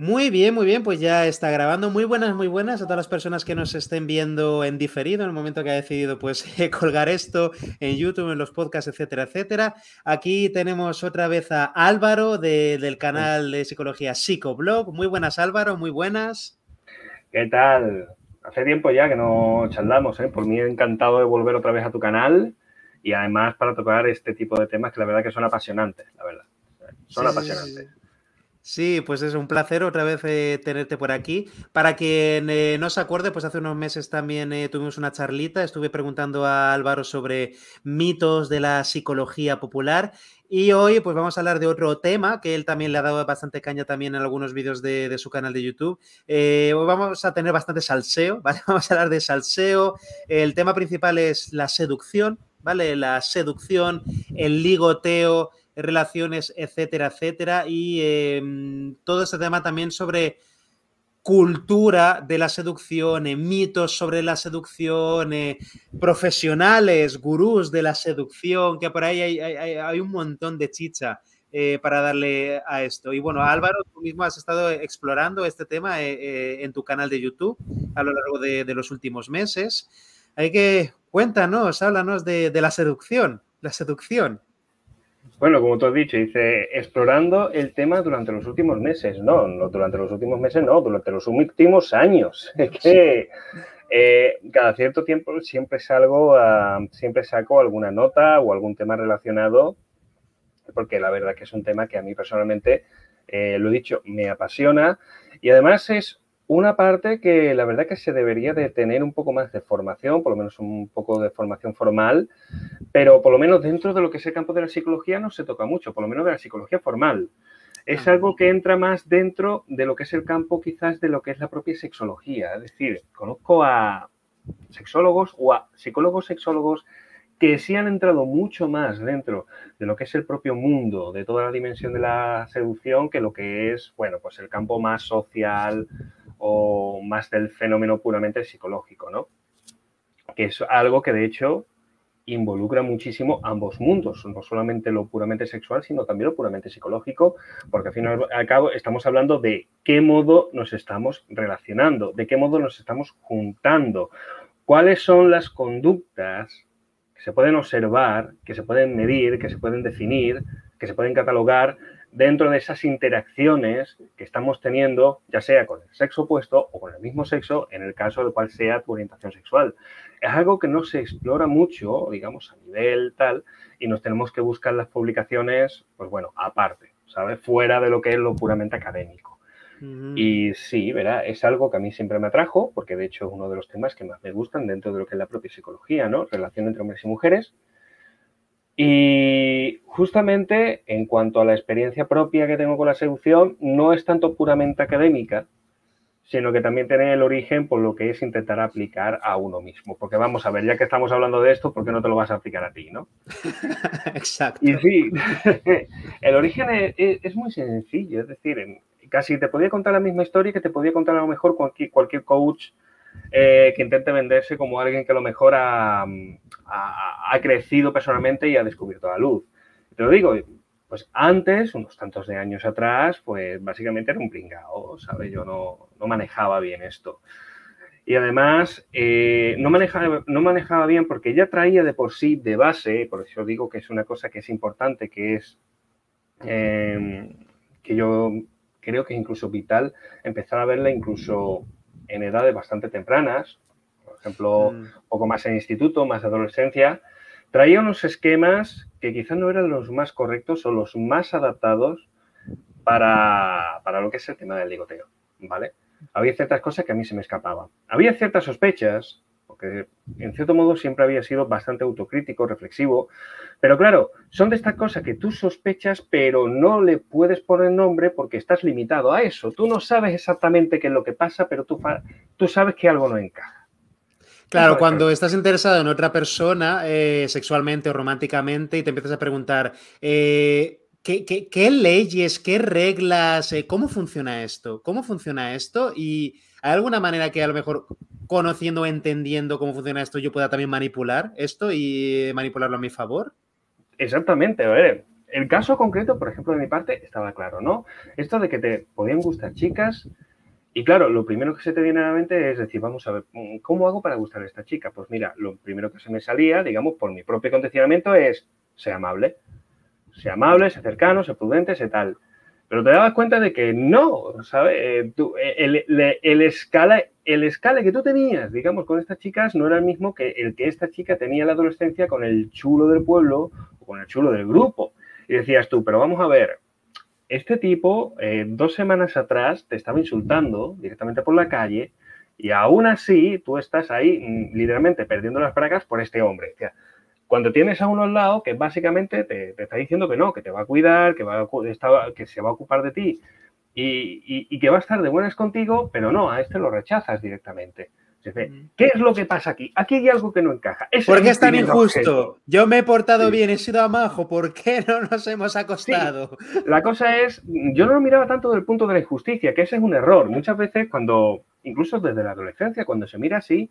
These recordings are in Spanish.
Muy bien, muy bien, pues ya está grabando. Muy buenas, muy buenas a todas las personas que nos estén viendo en diferido en el momento que ha decidido pues colgar esto en YouTube, en los podcasts, etcétera, etcétera. Aquí tenemos otra vez a Álvaro del canal de psicología Psicoblog. Muy buenas Álvaro, muy buenas. ¿Qué tal? Hace tiempo ya que no charlamos, ¿eh? Por mí encantado de volver otra vez a tu canal y además para tocar este tipo de temas que la verdad que son apasionantes, la verdad. Son apasionantes. Sí, pues es un placer otra vez eh, tenerte por aquí. Para quien eh, no se acuerde, pues hace unos meses también eh, tuvimos una charlita, estuve preguntando a Álvaro sobre mitos de la psicología popular y hoy pues vamos a hablar de otro tema que él también le ha dado bastante caña también en algunos vídeos de, su canal de YouTube. vamos a tener bastante salseo, ¿vale? Vamos a hablar de salseo. El tema principal es la seducción, ¿vale? La seducción, el ligoteo relaciones, etcétera, etcétera. Y em, todo este tema también sobre cultura de la seducción, eh, mitos sobre la seducción, eh, profesionales, gurús de la seducción, que por ahí hay, un montón de chicha. Eh, para darle a esto. Y bueno, Álvaro, tú mismo has estado explorando este tema en tu canal de YouTube a lo largo de, los últimos meses. Hay que, cuéntanos, háblanos de la seducción, la seducción. Bueno, como tú has dicho, dice, explorando el tema durante los últimos meses. No, no durante los últimos meses, no, durante los últimos años. Es que eh, cada cierto tiempo siempre salgo, siempre saco alguna nota o algún tema relacionado, porque la verdad que es un tema que a mí personalmente, eh, lo he dicho, me apasiona y además es una parte que la verdad que se debería de tener un poco más de formación, por lo menos un poco de formación formal, pero por lo menos dentro de lo que es el campo de la psicología no se toca mucho, por lo menos de la psicología formal. Es ah. algo que entra más dentro de lo que es el campo quizás de lo que es la propia sexología. Es decir, conozco a sexólogos o a psicólogos sexólogos que sí han entrado mucho más dentro de lo que es el propio mundo, de toda la dimensión de la seducción, que lo que es, bueno, pues el campo más social, o más del fenómeno puramente psicológico, ¿no? Que es algo que de hecho involucra muchísimo ambos mundos, no solamente lo puramente sexual, sino también lo puramente psicológico, porque al fin y al cabo estamos hablando de qué modo nos estamos relacionando, de qué modo nos estamos juntando, cuáles son las conductas que se pueden observar, que se pueden medir, que se pueden definir, que se pueden catalogar dentro de esas interacciones que estamos teniendo, ya sea con el sexo opuesto o con el mismo sexo, en el caso de cual sea tu orientación sexual. Es algo que no se explora mucho, digamos, a nivel tal, y nos tenemos que buscar las publicaciones, pues bueno, aparte, ¿sabes? Fuera de lo que es lo puramente académico. Y sí, ¿verdad? Es algo que a mí siempre me atrajo, porque de hecho es uno de los temas que más me gustan dentro de lo que es la propia psicología, ¿no? Relación entre hombres y mujeres. Y justamente en cuanto a la experiencia propia que tengo con la seducción, no es tanto puramente académica, sino que también tiene el origen por lo que es intentar aplicar a uno mismo. Porque vamos a ver, ya que estamos hablando de esto, ¿por qué no te lo vas a aplicar a ti, no? Exacto. Y sí, el origen es, muy sencillo, es decir, casi te podía contar la misma historia que te podía contar a lo mejor cualquier, cualquier coach eh, que intente venderse como alguien que a lo mejor ha, crecido personalmente y ha descubierto la luz. Te lo digo, pues antes, unos tantos de años atrás, pues básicamente era un pringao, ¿sabes? Yo no, manejaba bien esto. Y además, eh, no, manejaba, no manejaba bien porque ya traía de por sí, de base, por eso digo que es una cosa que es importante, que es em, que yo creo que es incluso vital empezar a verla incluso en edades bastante tempranas, por ejemplo, mm. un poco más en instituto, más adolescencia, traía unos esquemas que quizás no eran los más correctos o los más adaptados para, para lo que es el tema del ligoteo, ¿vale? Había ciertas cosas que a mí se me escapaban. Había ciertas sospechas porque en cierto modo siempre había sido bastante autocrítico, reflexivo, pero claro, son de estas cosas que tú sospechas, pero no le puedes poner nombre porque estás limitado a eso. Tú no sabes exactamente qué es lo que pasa, pero tú, tú sabes que algo no encaja. Claro, cuando estás interesado en otra persona, eh, sexualmente o románticamente, y te empiezas a preguntar, eh, ¿qué, leyes, qué reglas, eh, cómo funciona esto? ¿Cómo funciona esto? Y hay alguna manera que a lo mejor conociendo, entendiendo cómo funciona esto, yo pueda también manipular esto y manipularlo a mi favor? Exactamente, a ver, el caso concreto, por ejemplo, de mi parte, estaba claro, ¿no? Esto de que te podían gustar chicas. Y claro, lo primero que se te viene a la mente es decir, vamos a ver, ¿cómo hago para gustar a esta chica? Pues mira, lo primero que se me salía, digamos, por mi propio condicionamiento es, sea amable. Sea amable, sea cercano, sea prudente, sea tal. Pero te dabas cuenta de que no, ¿sabes? Eh, el, el, escala, el escala que tú tenías, digamos, con estas chicas no era el mismo que el que esta chica tenía en la adolescencia con el chulo del pueblo o con el chulo del grupo. Y decías tú, pero vamos a ver, este tipo eh, dos semanas atrás te estaba insultando directamente por la calle y aún así tú estás ahí mm, literalmente perdiendo las bragas por este hombre. Cuando tienes a uno al lado que básicamente te, está diciendo que no, que te va a cuidar, que, va a, que se va a ocupar de ti y, que va a estar de buenas contigo, pero no, a este lo rechazas directamente. ¿Qué es lo que pasa aquí? Aquí hay algo que no encaja. ¿Por qué es tan injusto? Yo me he portado bien, he sido amajo, ¿por qué no nos hemos acostado? La cosa es, yo no lo miraba tanto del punto de la injusticia, que ese es un error. Muchas veces cuando, incluso desde la adolescencia, cuando se mira así,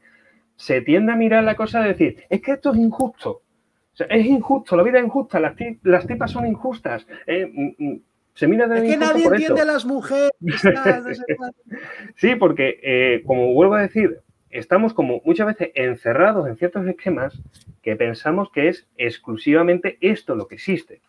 se tiende a mirar la cosa de decir, es que esto es injusto es injusto, la vida es injusta, las, las tipas son injustas. Eh, mm, mm, se mira de es que nadie entiende a las mujeres. sí, porque, eh, como vuelvo a decir, estamos como muchas veces encerrados en ciertos esquemas que pensamos que es exclusivamente esto lo que existe.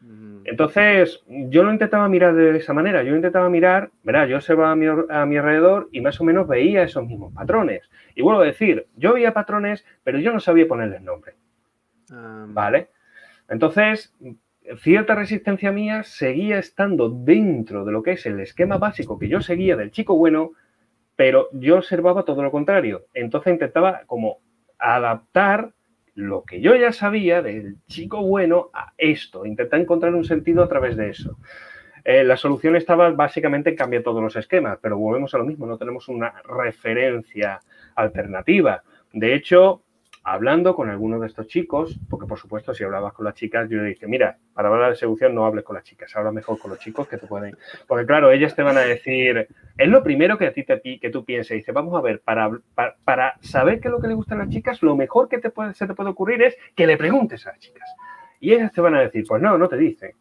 Mm. Entonces, yo lo intentaba mirar de esa manera. Yo intentaba mirar, verá, yo observaba a mi, a mi, alrededor y más o menos veía esos mismos patrones. Y vuelvo a decir, yo veía patrones, pero yo no sabía ponerles nombre. ¿Vale? Entonces, cierta resistencia mía seguía estando dentro de lo que es el esquema básico que yo seguía del chico bueno, pero yo observaba todo lo contrario. Entonces intentaba como adaptar lo que yo ya sabía del chico bueno a esto, intentar encontrar un sentido a través de eso. Eh, la solución estaba básicamente en cambiar todos los esquemas, pero volvemos a lo mismo, no tenemos una referencia alternativa. De hecho, hablando con algunos de estos chicos, porque por supuesto si hablabas con las chicas, yo le dije, mira, para hablar de seducción no hables con las chicas, habla mejor con los chicos que te pueden... Porque claro, ellas te van a decir, es lo primero que a ti te, que tú pienses, dice, vamos a ver, para, para, saber qué es lo que le gustan a las chicas, lo mejor que te puede, se te puede ocurrir es que le preguntes a las chicas. Y ellas te van a decir, pues no, no te dicen.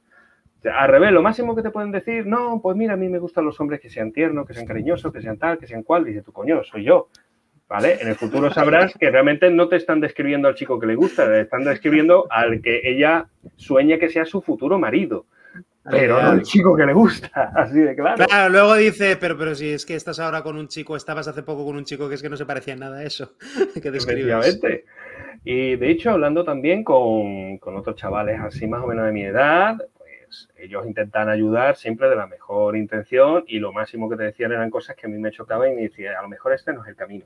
Al revés, lo máximo que te pueden decir, no, pues mira, a mí me gustan los hombres que sean tiernos, que sean cariñosos, que sean tal, que sean cual. Dice, tu coño, soy yo. ¿Vale? En el futuro sabrás que realmente no te están describiendo al chico que le gusta, le están describiendo al que ella sueña que sea su futuro marido. Pero no al chico que le gusta, así de claro. Claro, luego dice, pero, pero si es que estás ahora con un chico, estabas hace poco con un chico que es que no se parecía en nada a eso que describes. Y de hecho, hablando también con, con otros chavales así más o menos de mi edad, pues ellos intentan ayudar siempre de la mejor intención y lo máximo que te decían eran cosas que a mí me chocaban y me decían, a lo mejor este no es el camino.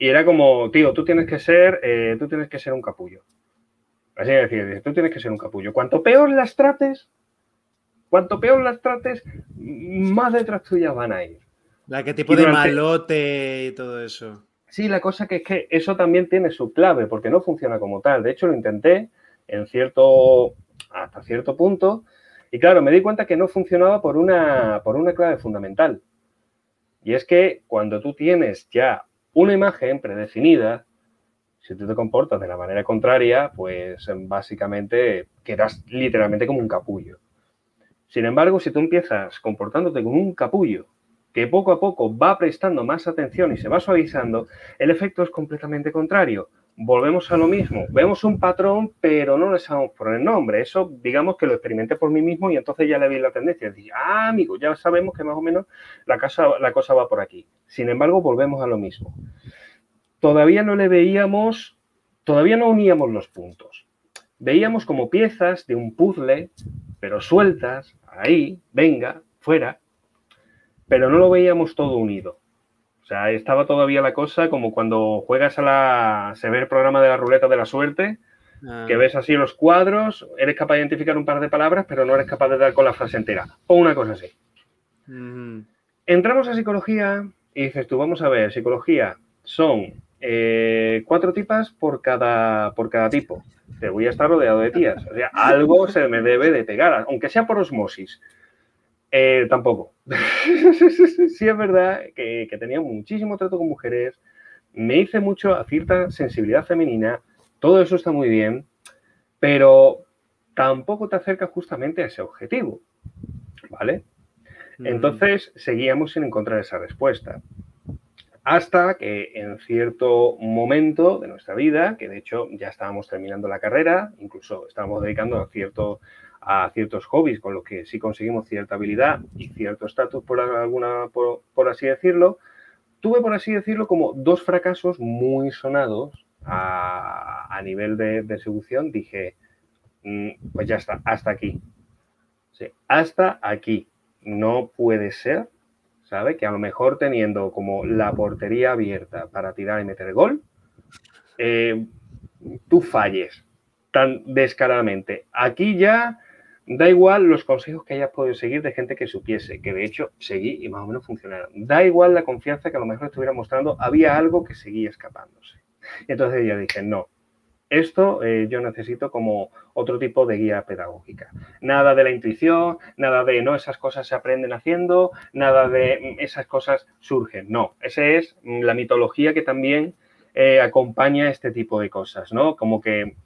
Y era como, tío, tú tienes que ser, eh, tú tienes que ser un capullo. Así de decir, tú tienes que ser un capullo. Cuanto peor las trates, cuanto peor las trates, más detrás tuyas van a ir. La que tipo de malote y todo eso. Sí, la cosa que es que eso también tiene su clave, porque no funciona como tal. De hecho, lo intenté en cierto, hasta cierto punto, y claro, me di cuenta que no funcionaba por una, por una clave fundamental. Y es que cuando tú tienes ya una imagen predefinida, si tú te comportas de la manera contraria, pues básicamente quedas literalmente como un capullo. Sin embargo, si tú empiezas comportándote como un capullo, que poco a poco va prestando más atención y se va suavizando, el efecto es completamente contrario. Volvemos a lo mismo. Vemos un patrón, pero no le sabemos poner nombre. Eso, digamos que lo experimenté por mí mismo y entonces ya le vi la tendencia. Ah, amigo, ya sabemos que más o menos la, la cosa va por aquí. Sin embargo, volvemos a lo mismo. Todavía no le veíamos, todavía no uníamos los puntos. Veíamos como piezas de un puzzle, pero sueltas, ahí, venga, fuera, pero no lo veíamos todo unido. O sea, estaba todavía la cosa como cuando juegas a la. se ve el programa de la ruleta de la suerte, ah. que ves así los cuadros, eres capaz de identificar un par de palabras, pero no eres capaz de dar con la frase entera. O una cosa así. Entramos a psicología y dices tú, vamos a ver, psicología son eh, cuatro tipas por cada, por cada tipo. Te voy a estar rodeado de tías. O sea, algo se me debe de pegar, aunque sea por osmosis. Eh, tampoco. sí es verdad que, que, tenía muchísimo trato con mujeres, me hice mucho a cierta sensibilidad femenina, todo eso está muy bien, pero tampoco te acerca justamente a ese objetivo. ¿Vale? Mm. Entonces seguíamos sin encontrar esa respuesta. Hasta que en cierto momento de nuestra vida, que de hecho ya estábamos terminando la carrera, incluso estábamos dedicando a, cierto, a ciertos hobbies con los que sí conseguimos cierta habilidad y cierto estatus, por, alguna, por, así decirlo, tuve, por así decirlo, como dos fracasos muy sonados a, nivel de, de. Dije, mm, pues ya está, hasta aquí. Hasta aquí. No puede ser ¿sabe? Que a lo mejor teniendo como la portería abierta para tirar y meter gol, eh, tú falles tan descaradamente. Aquí ya da igual los consejos que hayas podido seguir de gente que supiese, que de hecho seguí y más o menos funcionaron. Da igual la confianza que a lo mejor estuviera mostrando, había algo que seguía escapándose. Y entonces ya dije, no, esto eh, yo necesito como otro tipo de guía pedagógica. Nada de la intuición, nada de no, esas cosas se aprenden haciendo, nada de mm, esas cosas surgen. No, esa es mm, la mitología que también eh, acompaña este tipo de cosas, ¿no? Como que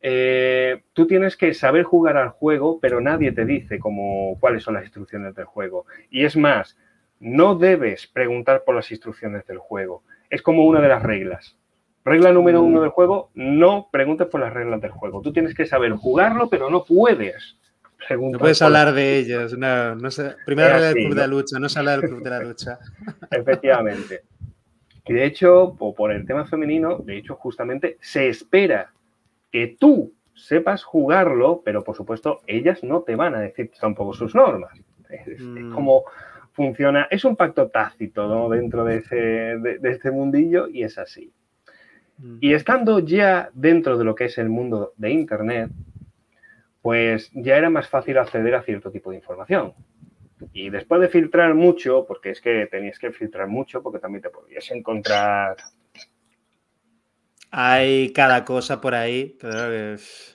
eh, tú tienes que saber jugar al juego, pero nadie te dice cómo, cuáles son las instrucciones del juego. Y es más, no debes preguntar por las instrucciones del juego. Es como una de las reglas. Regla número uno mm. del juego, no preguntes por las reglas del juego. Tú tienes que saber jugarlo, pero no puedes preguntar. No puedes hablar de ellas. No, no Primera regla del club de la lucha, no se habla del club de la lucha. Efectivamente. Y de hecho, por el tema femenino, de hecho, justamente se espera que tú sepas jugarlo, pero por supuesto, ellas no te van a decir tampoco sus normas. Es, mm. como funciona, es un pacto tácito dentro de, ese, de este mundillo y es así. Y estando ya dentro de lo que es el mundo de Internet, pues ya era más fácil acceder a cierto tipo de información. Y después de filtrar mucho, porque es que tenías que filtrar mucho, porque también te podías encontrar. Hay cada cosa por ahí.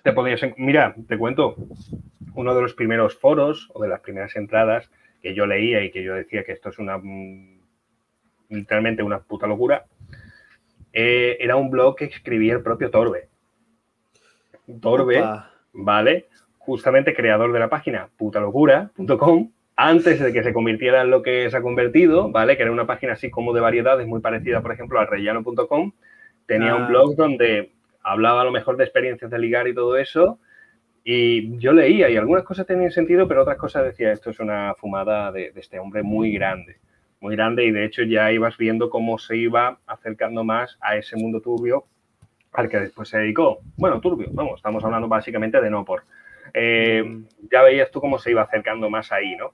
Te podías. Mira, te cuento. Uno de los primeros foros o de las primeras entradas que yo leía y que yo decía que esto es una. Mm, literalmente una puta locura eh, era un blog que escribía el propio Torbe. Torbe, ¿vale? Justamente creador de la página putalocura.com, antes de que se convirtiera en lo que se ha convertido, ¿vale? Que era una página así como de variedades, muy parecida, por ejemplo, a rellano.com. Tenía un ah. blog donde hablaba a lo mejor de experiencias de ligar y todo eso. Y yo leía y algunas cosas tenían sentido, pero otras cosas decía, esto es una fumada de este hombre muy grande muy grande y de hecho ya ibas viendo cómo se iba acercando más a ese mundo turbio al que después se dedicó. Bueno, turbio, vamos, estamos hablando básicamente de no por. Eh, mm. ya veías tú cómo se iba acercando más ahí, ¿no?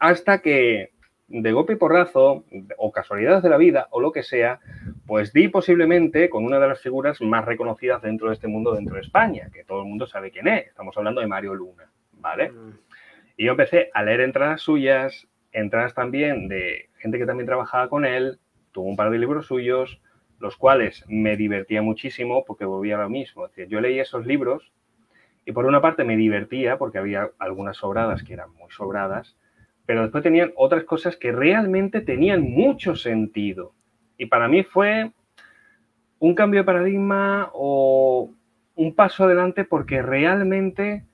Hasta que de golpe y porrazo, o casualidades de la vida, o lo que sea, pues di posiblemente con una de las figuras más reconocidas dentro de este mundo, dentro de España, que todo el mundo sabe quién es. Estamos hablando de Mario Luna, ¿vale? Mm. Y yo empecé a leer entradas suyas, entradas también de gente que también trabajaba con él, tuvo un par de libros suyos, los cuales me divertía muchísimo porque volvía a lo mismo. yo leí esos libros y por una parte me divertía porque había algunas sobradas que eran muy sobradas, pero después tenían otras cosas que realmente tenían mucho sentido. Y para mí fue un cambio de paradigma o un paso adelante porque realmente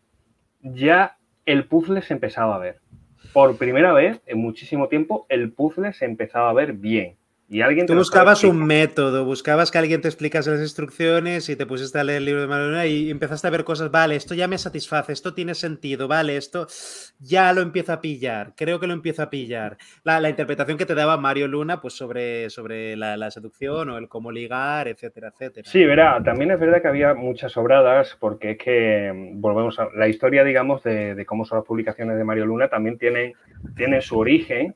ya el puzzle se empezaba a ver por primera vez en muchísimo tiempo el puzzle se empezaba a ver bien. Y alguien Tú buscabas un método, buscabas que alguien te explicase las instrucciones y te pusiste a leer el libro de Maradona y empezaste a ver cosas, vale, esto ya me satisface, esto tiene sentido, vale, esto ya lo empiezo a pillar, creo que lo empiezo a pillar. La, interpretación que te daba Mario Luna pues sobre, sobre la, seducción o el cómo ligar, etcétera, etcétera. Sí, verá, también es verdad que había muchas sobradas porque es que, mm, volvemos a la historia, digamos, de, cómo son las publicaciones de Mario Luna, también tienen, tienen su origen.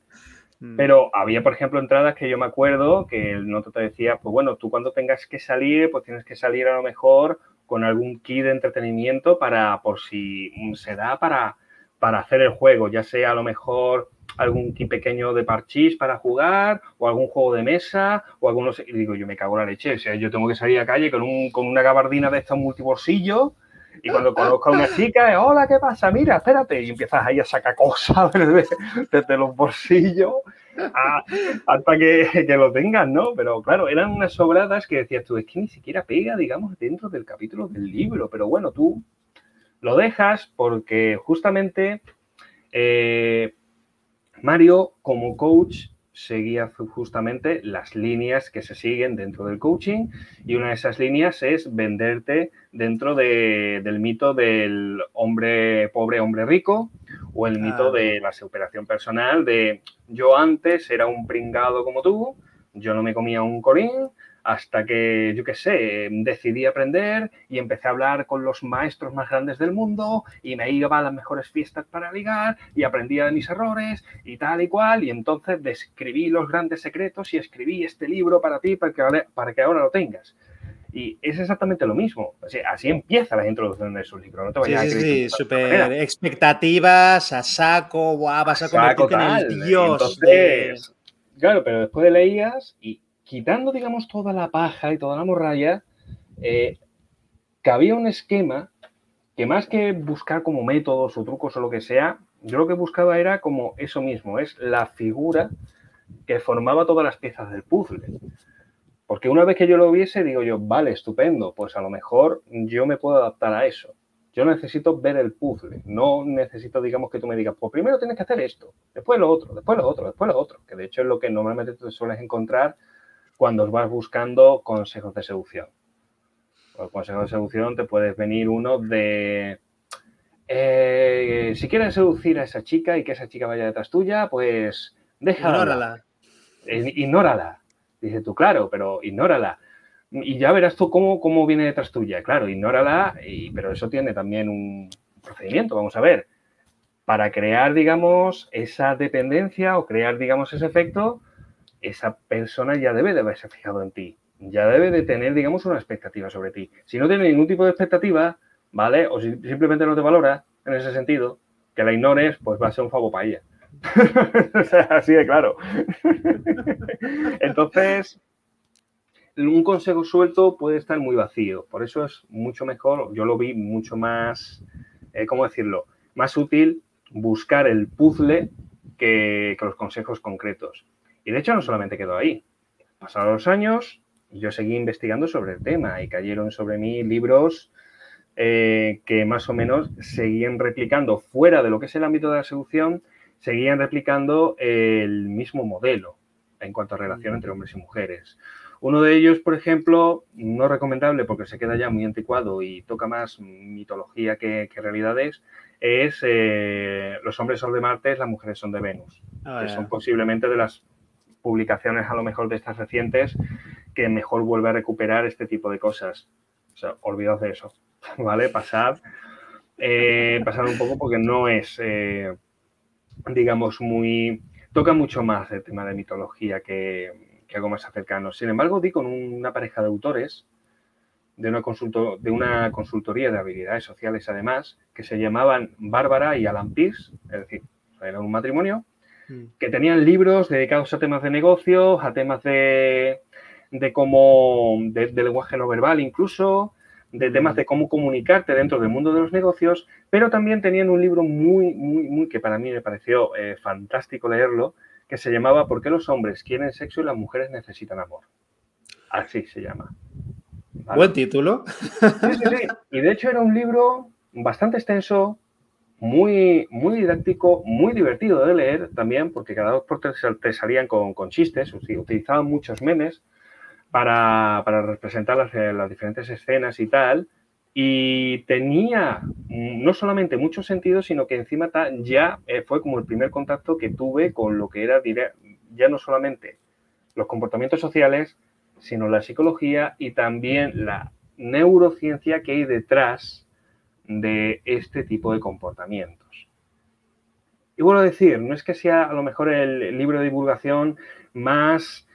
Pero había, por ejemplo, entradas que yo me acuerdo que el noto te decía, pues bueno, tú cuando tengas que salir, pues tienes que salir a lo mejor con algún kit de entretenimiento para, por si se da para, para hacer el juego, ya sea a lo mejor algún kit pequeño de parchís para jugar, o algún juego de mesa, o algunos... Y digo, yo me cago en la leche, o sea, yo tengo que salir a calle con, un, con una gabardina de estos multibolsillos y cuando conozco a una chica, hola, ¿qué pasa? Mira, espérate. Y empiezas ahí a sacar cosas desde, los bolsillos hasta que, lo tengas, ¿no? Pero claro, eran unas sobradas que decías tú, es que ni siquiera pega, digamos, dentro del capítulo del libro. Pero bueno, tú Lo dejas porque justamente eh, Mario, como coach, seguía justamente las líneas que se siguen dentro del coaching y una de esas líneas es venderte dentro del mito del hombre pobre, hombre rico o el mito ah. de la superación personal de yo antes era un pringado como tú, yo no me comía un corín, hasta que, yo qué sé, decidí aprender y empecé a hablar con los maestros más grandes del mundo y me iba a las mejores fiestas para ligar y aprendía de mis errores y tal y cual. Y entonces describí los grandes secretos y escribí este libro para ti para que, para que ahora lo tengas. Y es exactamente lo mismo. así empieza la introducción de esos libros. No te sí, sí, súper expectativas, a saco, guau, vas a convertirte en el dios. Claro, pero después leías y quitando, digamos, toda la paja y toda la morralla, eh, cabía un esquema que más que buscar como métodos o trucos o lo que sea, yo lo que buscaba era como eso mismo, es la figura que formaba todas las piezas del puzzle. Porque una vez que yo lo viese, digo yo, vale, estupendo, pues a lo mejor yo me puedo adaptar a eso. Yo necesito ver el puzzle, no necesito, digamos, que tú me digas, pues primero tienes que hacer esto, después lo otro, después lo otro, después lo otro, que de hecho es lo que normalmente te sueles encontrar cuando vas buscando consejos de seducción. Por consejo de seducción te puedes venir uno de, eh, si quieres seducir a esa chica y que esa chica vaya detrás tuya, pues déjala. Ignórala. Eh, ignórala. Dice tú, claro, pero ignórala. Y ya verás tú cómo, cómo viene detrás tuya. Claro, ignórala, y, pero eso tiene también un procedimiento. Vamos a ver. Para crear, digamos, esa dependencia o crear, digamos, ese efecto, esa persona ya debe de haberse fijado en ti, ya debe de tener, digamos, una expectativa sobre ti. Si no tiene ningún tipo de expectativa, ¿vale? O si simplemente no te valora en ese sentido, que la ignores, pues va a ser un favor para ella. así de claro. Entonces, un consejo suelto puede estar muy vacío. Por eso es mucho mejor, yo lo vi mucho más, eh, ¿cómo decirlo? Más útil buscar el puzzle que los consejos concretos. Y de hecho no solamente quedó ahí. Pasaron los años, yo seguí investigando sobre el tema y cayeron sobre mí libros eh, que más o menos seguían replicando fuera de lo que es el ámbito de la seducción, seguían replicando el mismo modelo en cuanto a relación entre hombres y mujeres. Uno de ellos, por ejemplo, no recomendable porque se queda ya muy anticuado y toca más mitología que, realidades, es eh, Los hombres son de Marte, las mujeres son de Venus, ah, que son posiblemente de las publicaciones a lo mejor de estas recientes que mejor vuelve a recuperar este tipo de cosas. O sea, olvidaos de eso, ¿vale? Pasar, eh, pasar un poco porque no es, eh, digamos, muy... Toca mucho más el tema de mitología que, algo más cercano. Sin embargo, di con una pareja de autores de una, consulto, de una consultoría de habilidades sociales, además, que se llamaban Bárbara y Alan Pierce, es decir, era un matrimonio. Que tenían libros dedicados a temas de negocios, a temas de, de cómo, de, lenguaje no verbal incluso, de temas de cómo comunicarte dentro del mundo de los negocios, pero también tenían un libro muy, muy, muy, que para mí me pareció eh, fantástico leerlo, que se llamaba ¿Por qué los hombres quieren sexo y las mujeres necesitan amor? Así se llama. Buen título. Sí, sí, sí. Y de hecho era un libro bastante extenso, muy, muy didáctico, muy divertido de leer también, porque cada dos por tres te salían con, chistes, utilizaban muchos memes para, representar las, eh, las, diferentes escenas y tal. Y tenía no solamente mucho sentido, sino que encima ya eh, fue como el primer contacto que tuve con lo que era ya no solamente los comportamientos sociales, sino la psicología y también la neurociencia que hay detrás de este tipo de comportamientos. Y vuelvo a decir, no es que sea a lo mejor el libro de divulgación más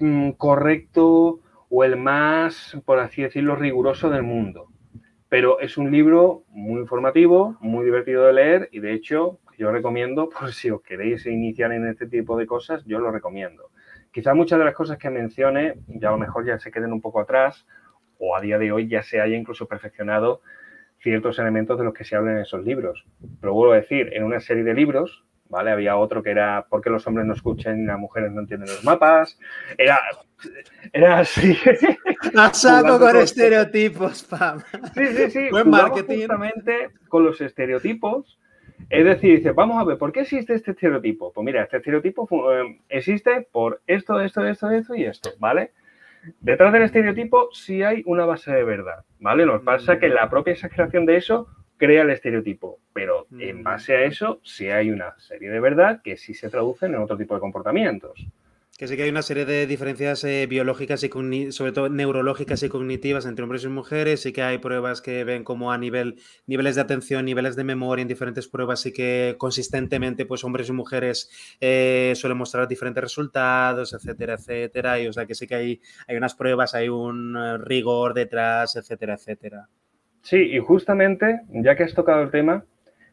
mm, correcto o el más, por así decirlo, riguroso del mundo, pero es un libro muy informativo, muy divertido de leer y de hecho yo recomiendo, por si os queréis iniciar en este tipo de cosas, yo lo recomiendo. Quizá muchas de las cosas que mencione ya a lo mejor ya se queden un poco atrás o a día de hoy ya se haya incluso perfeccionado ciertos elementos de los que se hablan en esos libros. Pero vuelvo a decir, en una serie de libros, ¿vale? Había otro que era ¿por qué los hombres no escuchan y las mujeres no entienden los mapas? Era, era así. A saco con estereotipos, Pam. Sí, sí, sí. Buen marketing. Justamente con los estereotipos. Es decir, dice, vamos a ver, ¿por qué existe este estereotipo? Pues mira, este estereotipo eh, existe por esto, esto, esto, esto y esto, ¿vale? Detrás del estereotipo sí hay una base de verdad, ¿vale? Nos pasa que la propia exageración de eso crea el estereotipo, pero en base a eso sí hay una serie de verdad que sí se traducen en otro tipo de comportamientos. Que sí que hay una serie de diferencias eh, biológicas y sobre todo neurológicas y cognitivas entre hombres y mujeres. Sí que hay pruebas que ven como a nivel niveles de atención, niveles de memoria en diferentes pruebas y que consistentemente pues hombres y mujeres eh, suelen mostrar diferentes resultados, etcétera, etcétera. Y o sea que sí que hay, hay unas pruebas, hay un eh, rigor detrás, etcétera, etcétera. Sí, y justamente, ya que has tocado el tema,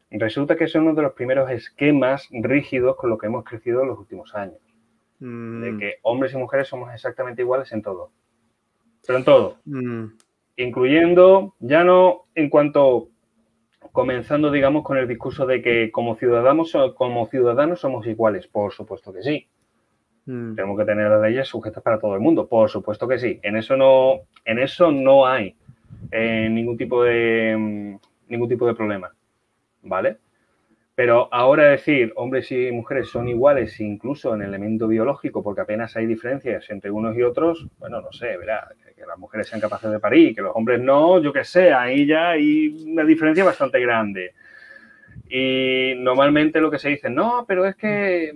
resulta que es uno de los primeros esquemas rígidos con los que hemos crecido en los últimos años de mm. que hombres y mujeres somos exactamente iguales en todo. Pero en todo. Mm. Incluyendo, ya no en cuanto, comenzando, digamos, con el discurso de que como ciudadanos, como ciudadanos somos iguales. Por supuesto que sí. Mm. Tenemos que tener las leyes sujetas para todo el mundo. Por supuesto que sí. En eso no, en eso no hay eh, ningún tipo de ningún tipo de problema. ¿Vale? Pero ahora decir hombres y mujeres son iguales incluso en el elemento biológico porque apenas hay diferencias entre unos y otros, bueno, no sé, verá, que las mujeres sean capaces de parir, que los hombres no, yo que sé, ahí ya hay una diferencia bastante grande. Y normalmente lo que se dice, no, pero es que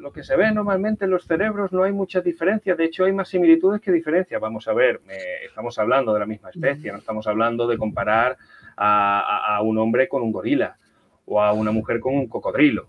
lo que se ve normalmente en los cerebros no hay muchas diferencias, de hecho hay más similitudes que diferencias. Vamos a ver, estamos hablando de la misma especie, no estamos hablando de comparar a un hombre con un gorila o a una mujer con un cocodrilo.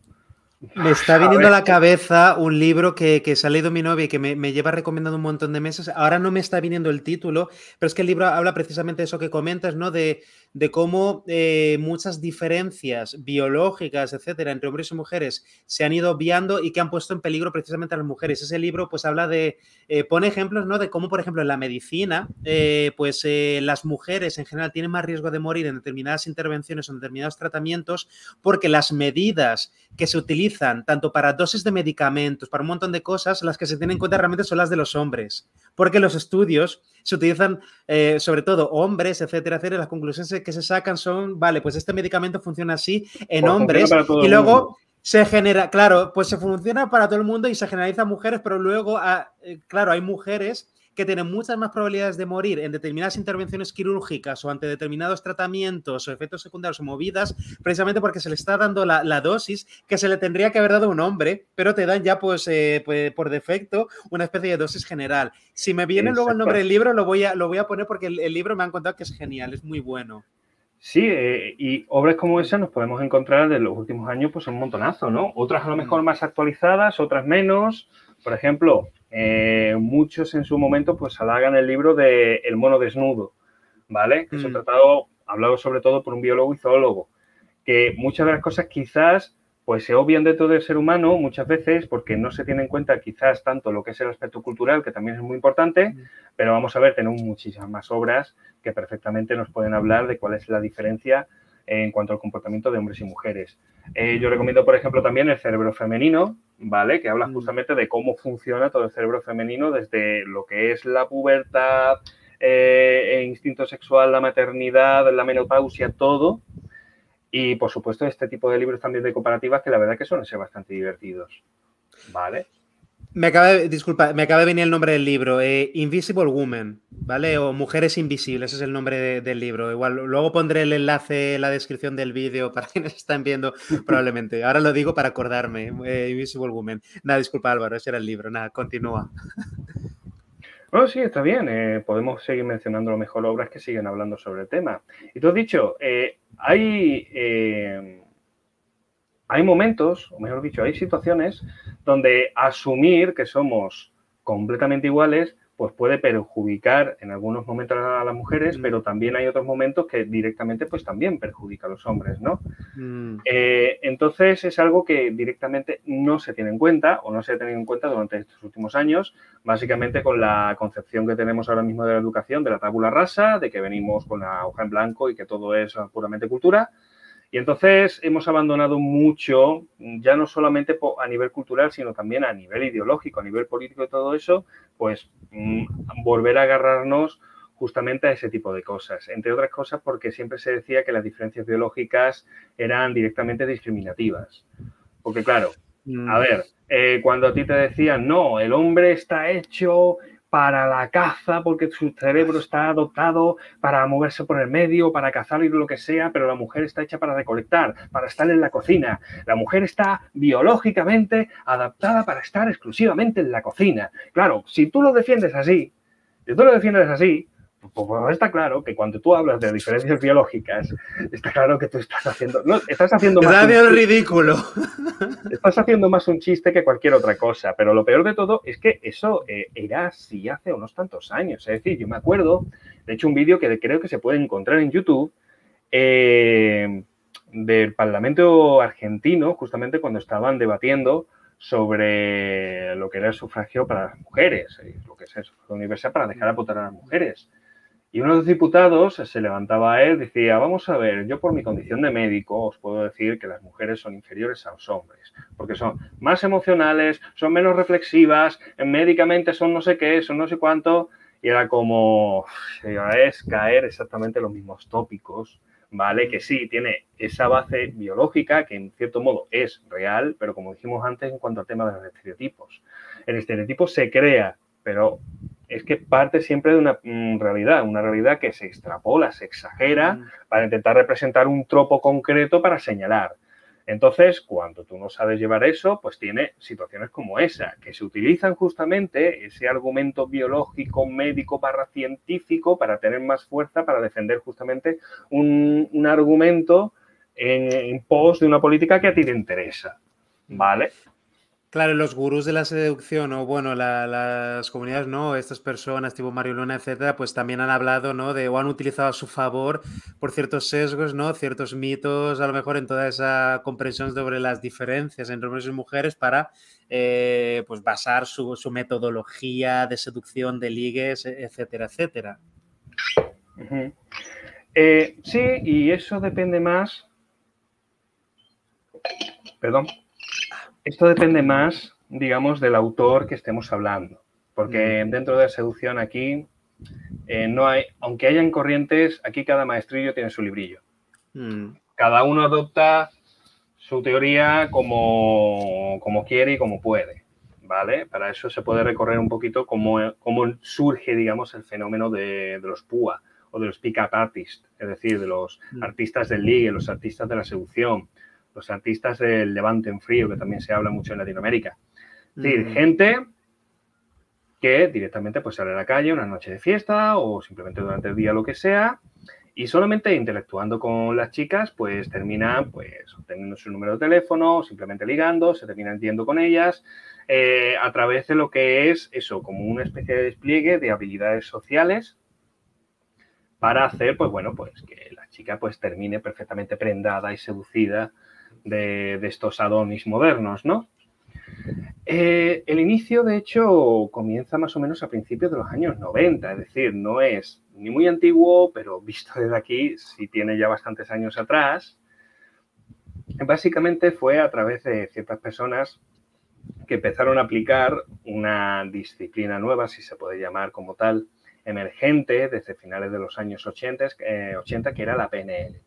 Me está viniendo a, la cabeza un libro que, que se ha leído mi novia y que me, lleva recomendando un montón de meses. Ahora no me está viniendo el título, pero es que el libro habla precisamente de eso que comentas, ¿no? De, de cómo eh, muchas diferencias biológicas, etcétera, entre hombres y mujeres se han ido obviando y que han puesto en peligro precisamente a las mujeres. Ese libro, pues, habla de, eh, pone ejemplos, ¿no? De cómo, por ejemplo, en la medicina, eh, pues, las mujeres en general tienen más riesgo de morir en determinadas intervenciones o en determinados tratamientos porque las medidas que se utilizan tanto para dosis de medicamentos, para un montón de cosas, las que se tienen en cuenta realmente son las de los hombres. Porque los estudios se utilizan eh, sobre todo hombres, etcétera, etcétera. Las conclusiones que se sacan son, vale, pues este medicamento funciona así en pues hombres y luego... Se genera, claro, pues se funciona para todo el mundo y se generaliza a mujeres, pero luego, ah, eh, claro, hay mujeres que tienen muchas más probabilidades de morir en determinadas intervenciones quirúrgicas o ante determinados tratamientos o efectos secundarios o movidas, precisamente porque se le está dando la, dosis que se le tendría que haber dado a un hombre, pero te dan ya pues, eh, pues, por defecto una especie de dosis general. Si me viene luego el nombre del libro, lo voy a, lo voy a poner porque el, libro me han contado que es genial, es muy bueno. Sí, eh, y obras como esa nos podemos encontrar en los últimos años, pues un montonazo, ¿no? Otras a lo mejor mm. más actualizadas, otras menos. Por ejemplo, eh, muchos en su momento pues halagan el libro de El mono desnudo, ¿vale? Que es un mm. tratado hablado sobre todo por un biólogo y zoólogo, que muchas de las cosas quizás pues se obvian dentro del ser humano muchas veces porque no se tiene en cuenta quizás tanto lo que es el aspecto cultural, que también es muy importante, mm. pero vamos a ver, tenemos muchísimas más obras que perfectamente nos pueden hablar de cuál es la diferencia en cuanto al comportamiento de hombres y mujeres. Eh, yo recomiendo, por ejemplo, también el cerebro femenino, ¿vale? Que habla mm. justamente de cómo funciona todo el cerebro femenino desde lo que es la pubertad, eh, el instinto sexual, la maternidad, la menopausia, todo. Y, por supuesto, este tipo de libros también de comparativas que la verdad que suelen ser bastante divertidos, ¿vale? Me acaba de, disculpa, me acaba de venir el nombre del libro, eh, Invisible Woman, ¿vale? O Mujeres Invisibles, ese es el nombre del libro. Igual, luego pondré el enlace en la descripción del vídeo para quienes están viendo, probablemente. Ahora lo digo para acordarme, eh, Invisible Woman. Nada, disculpa Álvaro, ese era el libro, nada, continúa. Bueno, sí, está bien. Eh, podemos seguir mencionando lo mejor obras que siguen hablando sobre el tema. Y tú has dicho, hay hay momentos, o mejor dicho, hay situaciones donde asumir que somos completamente iguales, pues puede perjudicar en algunos momentos a las mujeres, mm. pero también hay otros momentos que directamente pues también perjudica a los hombres, ¿no? Mm. Eh, entonces es algo que directamente no se tiene en cuenta o no se ha tenido en cuenta durante estos últimos años, básicamente con la concepción que tenemos ahora mismo de la educación, de la tabula rasa, de que venimos con la hoja en blanco y que todo es puramente cultura. Y entonces hemos abandonado mucho, ya no solamente a nivel cultural, sino también a nivel ideológico, a nivel político y todo eso, pues mm, volver a agarrarnos justamente a ese tipo de cosas. Entre otras cosas porque siempre se decía que las diferencias biológicas eran directamente discriminativas. Porque claro, a mm. ver, eh, cuando a ti te decían, no, el hombre está hecho para la caza porque su cerebro está dotado para moverse por el medio, para cazar y lo que sea, pero la mujer está hecha para recolectar, para estar en la cocina. La mujer está biológicamente adaptada para estar exclusivamente en la cocina. Claro, si tú lo defiendes así, si tú lo defiendes así, pues, está claro que cuando tú hablas de diferencias biológicas, está claro que tú estás haciendo. No, estás haciendo más. un, ridículo. Estás haciendo más un chiste que cualquier otra cosa. Pero lo peor de todo es que eso eh, era así hace unos tantos años. Es decir, yo me acuerdo, de hecho, un vídeo que creo que se puede encontrar en YouTube. Eh, del Parlamento argentino, justamente cuando estaban debatiendo sobre lo que era el sufragio para las mujeres, eh, lo que es el sufragio universal para dejar votar a las mujeres. Y uno de los diputados se levantaba a él, decía, vamos a ver, yo por mi condición de médico os puedo decir que las mujeres son inferiores a los hombres, porque son más emocionales, son menos reflexivas, médicamente son no sé qué, son no sé cuánto, y era como, es caer exactamente los mismos tópicos, ¿vale? Que sí, tiene esa base biológica que en cierto modo es real, pero como dijimos antes en cuanto al tema de los estereotipos, el estereotipo se crea, pero es que parte siempre de una mm, realidad, una realidad que se extrapola, se exagera para intentar representar un tropo concreto para señalar. Entonces, cuando tú no sabes llevar eso, pues tiene situaciones como esa, que se utilizan justamente ese argumento biológico, médico, barra científico, para tener más fuerza, para defender justamente un, argumento en, en pos de una política que a ti te interesa. ¿Vale? Claro, los gurús de la seducción o bueno, las comunidades, ¿no? Estas personas tipo Mario Luna, etcétera, pues también han hablado, ¿no? De o han utilizado a su favor por ciertos sesgos, ¿no? Ciertos mitos, a lo mejor en toda esa comprensión sobre las diferencias entre hombres y mujeres para eh, pues basar su, metodología de seducción, de ligues, e, etcétera, etcétera. Eh, sí, y eso depende más. Perdón esto depende más, digamos, del autor que estemos hablando, porque mm. dentro de la seducción aquí eh, no hay, aunque hayan corrientes, aquí cada maestrillo tiene su librillo. Mm. Cada uno adopta su teoría como, como, quiere y como puede, ¿vale? Para eso se puede recorrer un poquito cómo, cómo surge, digamos, el fenómeno de, los PUA o de los pick-up artists, es decir, de los mm. artistas del ligue, los artistas de la seducción, los artistas del Levante en frío, que también se habla mucho en Latinoamérica. Es decir, gente que directamente pues sale a la calle una noche de fiesta o simplemente durante el día lo que sea y solamente interactuando con las chicas pues terminan pues obteniendo su número de teléfono, simplemente ligando, se terminan yendo con ellas eh, a través de lo que es eso, como una especie de despliegue de habilidades sociales para hacer pues bueno pues que la chica pues termine perfectamente prendada y seducida de, estos Adonis modernos, ¿no? Eh, el inicio, de hecho, comienza más o menos a principios de los años 90, es decir, no es ni muy antiguo, pero visto desde aquí, sí tiene ya bastantes años atrás. Básicamente fue a través de ciertas personas que empezaron a aplicar una disciplina nueva, si se puede llamar como tal, emergente desde finales de los años 80, 80 que era la PNL.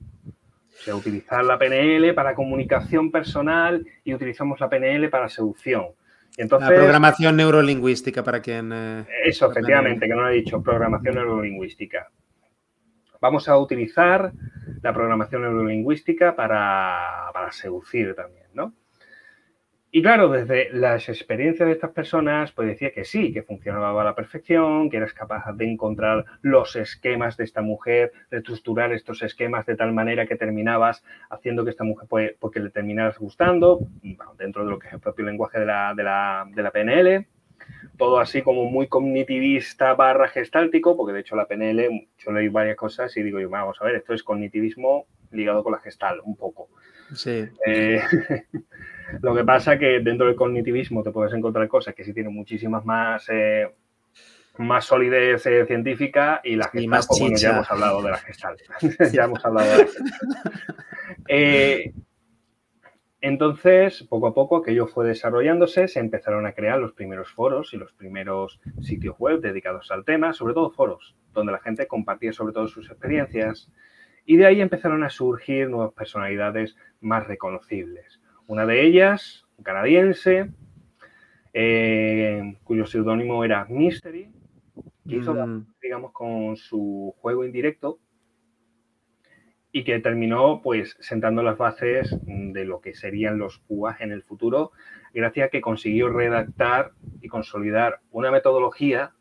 O sea, utilizar la PNL para comunicación personal y utilizamos la PNL para seducción. Entonces, la programación neurolingüística para quien... Eh, eso, efectivamente, que no lo he dicho, programación neurolingüística. Vamos a utilizar la programación neurolingüística para, para seducir también, ¿no? Y claro, desde las experiencias de estas personas, pues decía que sí, que funcionaba a la perfección, que eras capaz de encontrar los esquemas de esta mujer, de estructurar estos esquemas de tal manera que terminabas haciendo que esta mujer, pues, porque le terminaras gustando, dentro de lo que es el propio lenguaje de la, de la, de la PNL. Todo así como muy cognitivista barra gestáltico, porque de hecho la PNL, yo leí varias cosas y digo, vamos a ver, esto es cognitivismo ligado con la gestal, un poco. Sí. Eh, lo que pasa que dentro del cognitivismo te puedes encontrar cosas que sí tienen muchísimas más, eh, más solidez eh, científica y la y más pues, bueno, ya hemos hablado de la gestal. ya hemos hablado de la eh, entonces, poco a poco aquello fue desarrollándose, se empezaron a crear los primeros foros y los primeros sitios web dedicados al tema, sobre todo foros, donde la gente compartía sobre todo sus experiencias y de ahí empezaron a surgir nuevas personalidades más reconocibles. Una de ellas, un canadiense, eh, cuyo seudónimo era Mystery, que hizo, mm. digamos, con su juego indirecto y que terminó pues sentando las bases de lo que serían los PUAs en el futuro, gracias a que consiguió redactar y consolidar una metodología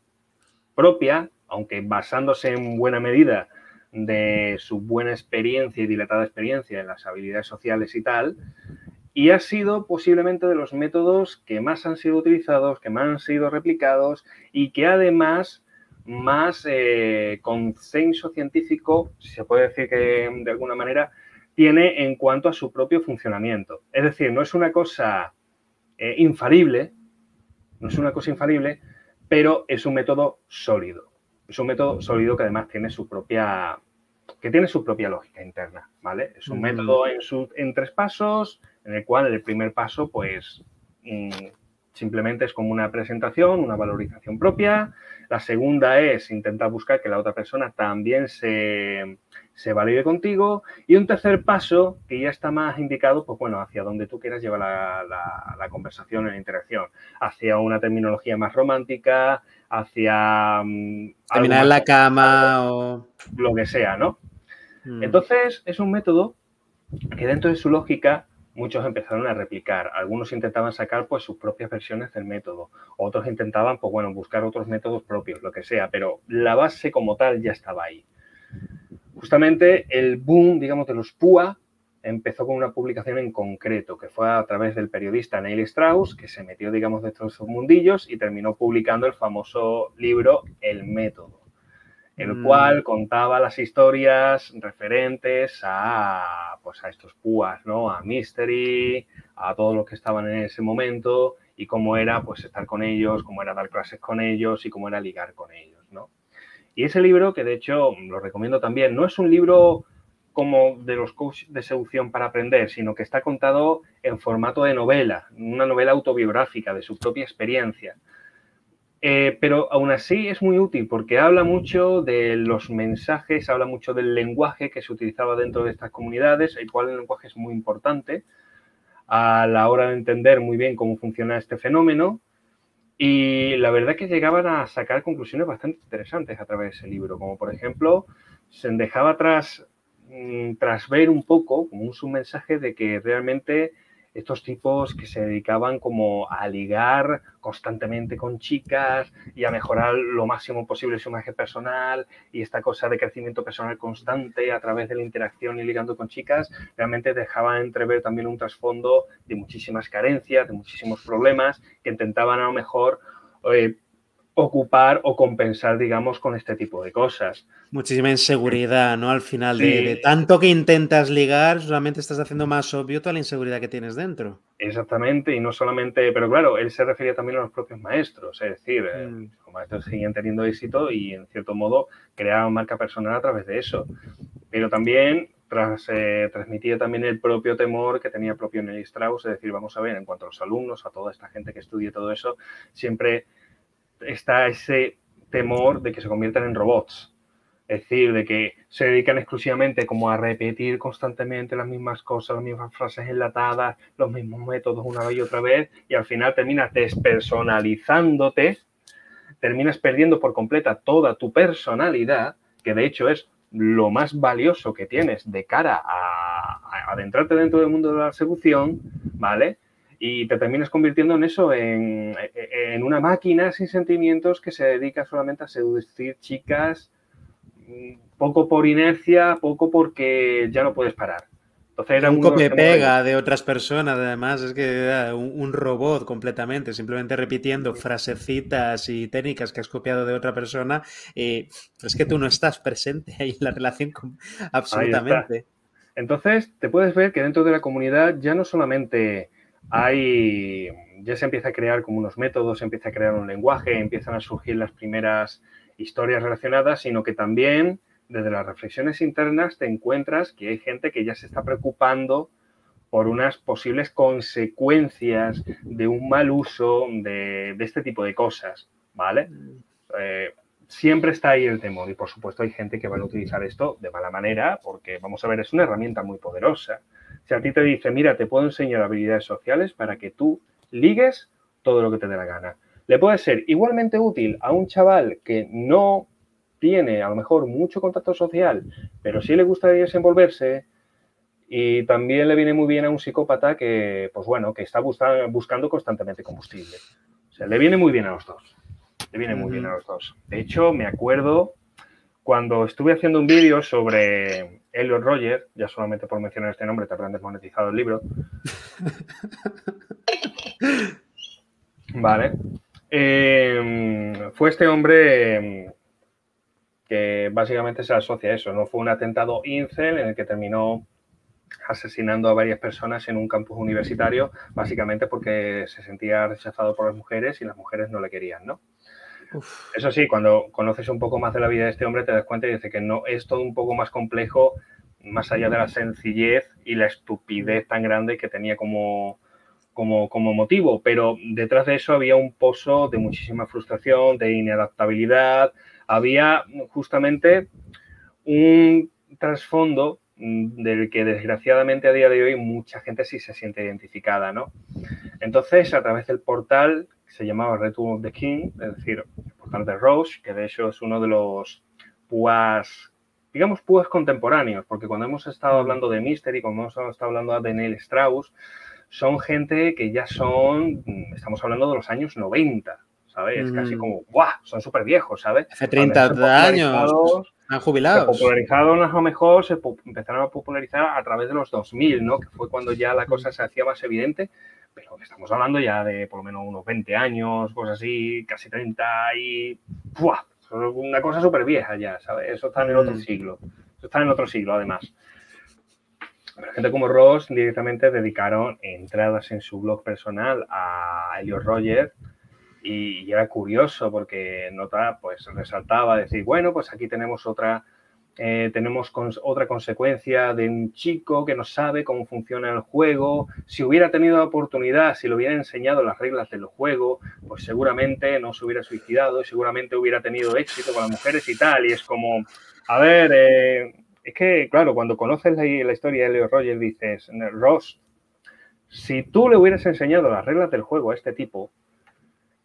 propia, aunque basándose en buena medida de su buena experiencia y dilatada experiencia en las habilidades sociales y tal, y ha sido posiblemente de los métodos que más han sido utilizados, que más han sido replicados y que además más eh, consenso científico, si se puede decir que de alguna manera, tiene en cuanto a su propio funcionamiento. Es decir, no es una cosa eh, infalible, no es una cosa infalible, pero es un método sólido. Es un método sólido que además tiene su propia, que tiene su propia lógica interna, ¿vale? Es un método en, en tres pasos, en el cual el primer paso, pues, mm, simplemente es como una presentación, una valorización propia. La segunda es intentar buscar que la otra persona también se, valide contigo. Y un tercer paso, que ya está más indicado, pues bueno, hacia donde tú quieras llevar la, conversación en la interacción. Hacia una terminología más romántica, hacia... Mm, Terminar en la cama o... Lo que sea, ¿no? Mm. Entonces, es un método que dentro de su lógica muchos empezaron a replicar. Algunos intentaban sacar pues sus propias versiones del método, otros intentaban pues bueno, buscar otros métodos propios, lo que sea, pero la base como tal ya estaba ahí. Justamente el boom, digamos, de los PUA empezó con una publicación en concreto, que fue a través del periodista Neil Strauss, que se metió, digamos, de estos mundillos y terminó publicando el famoso libro El Método el mm. cual contaba las historias referentes a, pues a estos púas, ¿no? A Mystery, a todos los que estaban en ese momento y cómo era pues estar con ellos, cómo era dar clases con ellos y cómo era ligar con ellos, ¿no? Y ese libro, que de hecho lo recomiendo también, no es un libro como de los coaches de seducción para aprender, sino que está contado en formato de novela, una novela autobiográfica de su propia experiencia. Eh, pero aún así es muy útil porque habla mucho de los mensajes, habla mucho del lenguaje que se utilizaba dentro de estas comunidades, el cual el lenguaje es muy importante a la hora de entender muy bien cómo funciona este fenómeno. Y la verdad que llegaban a sacar conclusiones bastante interesantes a través de ese libro, como por ejemplo, se dejaba tras, mm, tras ver un poco como un submensaje de que realmente estos tipos que se dedicaban como a ligar constantemente con chicas y a mejorar lo máximo posible su imagen personal y esta cosa de crecimiento personal constante a través de la interacción y ligando con chicas, realmente dejaba entrever también un trasfondo de muchísimas carencias, de muchísimos problemas que intentaban a lo mejor eh, ocupar o compensar, digamos, con este tipo de cosas. Muchísima inseguridad, ¿no? Al final, de, tanto que intentas ligar, solamente estás haciendo más obvio toda la inseguridad que tienes dentro. Exactamente, y no solamente, pero claro, él se refería también a los propios maestros, es decir, eh, mm. los maestros seguían teniendo éxito y en cierto modo creaban marca personal a través de eso. Pero también tras, eh, transmitía también el propio temor que tenía el propio Neil Strauss, es decir, vamos a ver, en cuanto a los alumnos, a toda esta gente que estudia todo eso, siempre está ese temor de que se conviertan en robots. Es decir, de que se dedican exclusivamente como a repetir constantemente las mismas cosas, las mismas frases enlatadas, los mismos métodos una vez y otra vez, y al final terminas despersonalizándote, terminas perdiendo por completa toda tu personalidad, que de hecho es lo más valioso que tienes de cara a, adentrarte dentro del mundo de la seducción, ¿vale? Y te terminas convirtiendo en eso, en, una máquina sin sentimientos que se dedica solamente a seducir chicas, mm, poco por inercia, poco porque ya no puedes parar. Entonces era un copia pega de otras personas, además, es que era un, robot completamente, simplemente repitiendo frasecitas y técnicas que has copiado de otra persona. Y es que tú no estás presente ahí en la relación absolutamente. Entonces, te puedes ver que dentro de la comunidad ya no solamente hay, ya se empieza a crear como unos métodos, se empieza a crear un lenguaje, empiezan a surgir las primeras historias relacionadas, sino que también desde las reflexiones internas te encuentras que hay gente que ya se está preocupando por unas posibles consecuencias de un mal uso de, este tipo de cosas, ¿vale? Mm. Eh, siempre está ahí el temor y por supuesto hay gente que va a utilizar esto de mala manera porque, vamos a ver, es una herramienta muy poderosa. Si a ti te dice, mira, te puedo enseñar habilidades sociales para que tú ligues todo lo que te dé la gana. Le puede ser igualmente útil a un chaval que no tiene a lo mejor mucho contacto social, pero sí le gustaría desenvolverse, y también le viene muy bien a un psicópata que, pues bueno, que está buscando constantemente combustible. O sea, le viene muy bien a los dos. Le viene muy bien a los dos. De hecho, me acuerdo cuando estuve haciendo un vídeo sobre Elliot Roger, ya solamente por mencionar este nombre te habrán desmonetizado el libro. Vale. Em, fue este hombre que básicamente se asocia a eso, ¿no? Fue un atentado incel en el que terminó asesinando a varias personas en un campus universitario, básicamente porque se sentía rechazado por las mujeres y las mujeres no le querían, ¿no? Eso sí, cuando conoces un poco más de la vida de este hombre te das cuenta y dice que no es todo un poco más complejo, más allá de la sencillez y la estupidez tan grande que tenía como, como, como motivo, pero detrás de eso había un pozo de muchísima frustración, de inadaptabilidad, había justamente un trasfondo Mm, del que desgraciadamente a día de hoy mucha gente sí se siente identificada, ¿no? Entonces, a través del portal que se llamaba Return of the King, es decir, de Roche, que de hecho es uno de los púas, digamos, púas contemporáneos, porque cuando hemos estado hablando de Mystery, cuando hemos estado hablando de Neil Strauss, son gente que ya son, mm, estamos hablando de los años 90, ¿sabes? Casi mm. como, ¡guau! Son súper viejos, ¿sabes? Hace 30 años. Han jubilado. Se popularizaron a lo mejor, se empezaron a popularizar a través de los 2000, ¿no? Que fue cuando ya la cosa se hacía más evidente, pero estamos hablando ya de por lo menos unos 20 años, cosas así, casi 30 y... ¡buah! Una cosa súper vieja ya, ¿sabes? Eso está en el otro mm. siglo. Eso está en otro siglo, además. Pero gente como Ross directamente dedicaron entradas en su blog personal a Elliot Roger y, era curioso porque nota, pues resaltaba, decir, bueno, pues aquí tenemos otra, eh, tenemos otra consecuencia de un chico que no sabe cómo funciona el juego. Si hubiera tenido la oportunidad, si le hubiera enseñado las reglas del juego, pues seguramente no se hubiera suicidado, seguramente hubiera tenido éxito con las mujeres y tal. Y es como, a ver, eh, es que, claro, cuando conoces la, historia de Leo Rogers, dices, Ross, si tú le hubieras enseñado las reglas del juego a este tipo,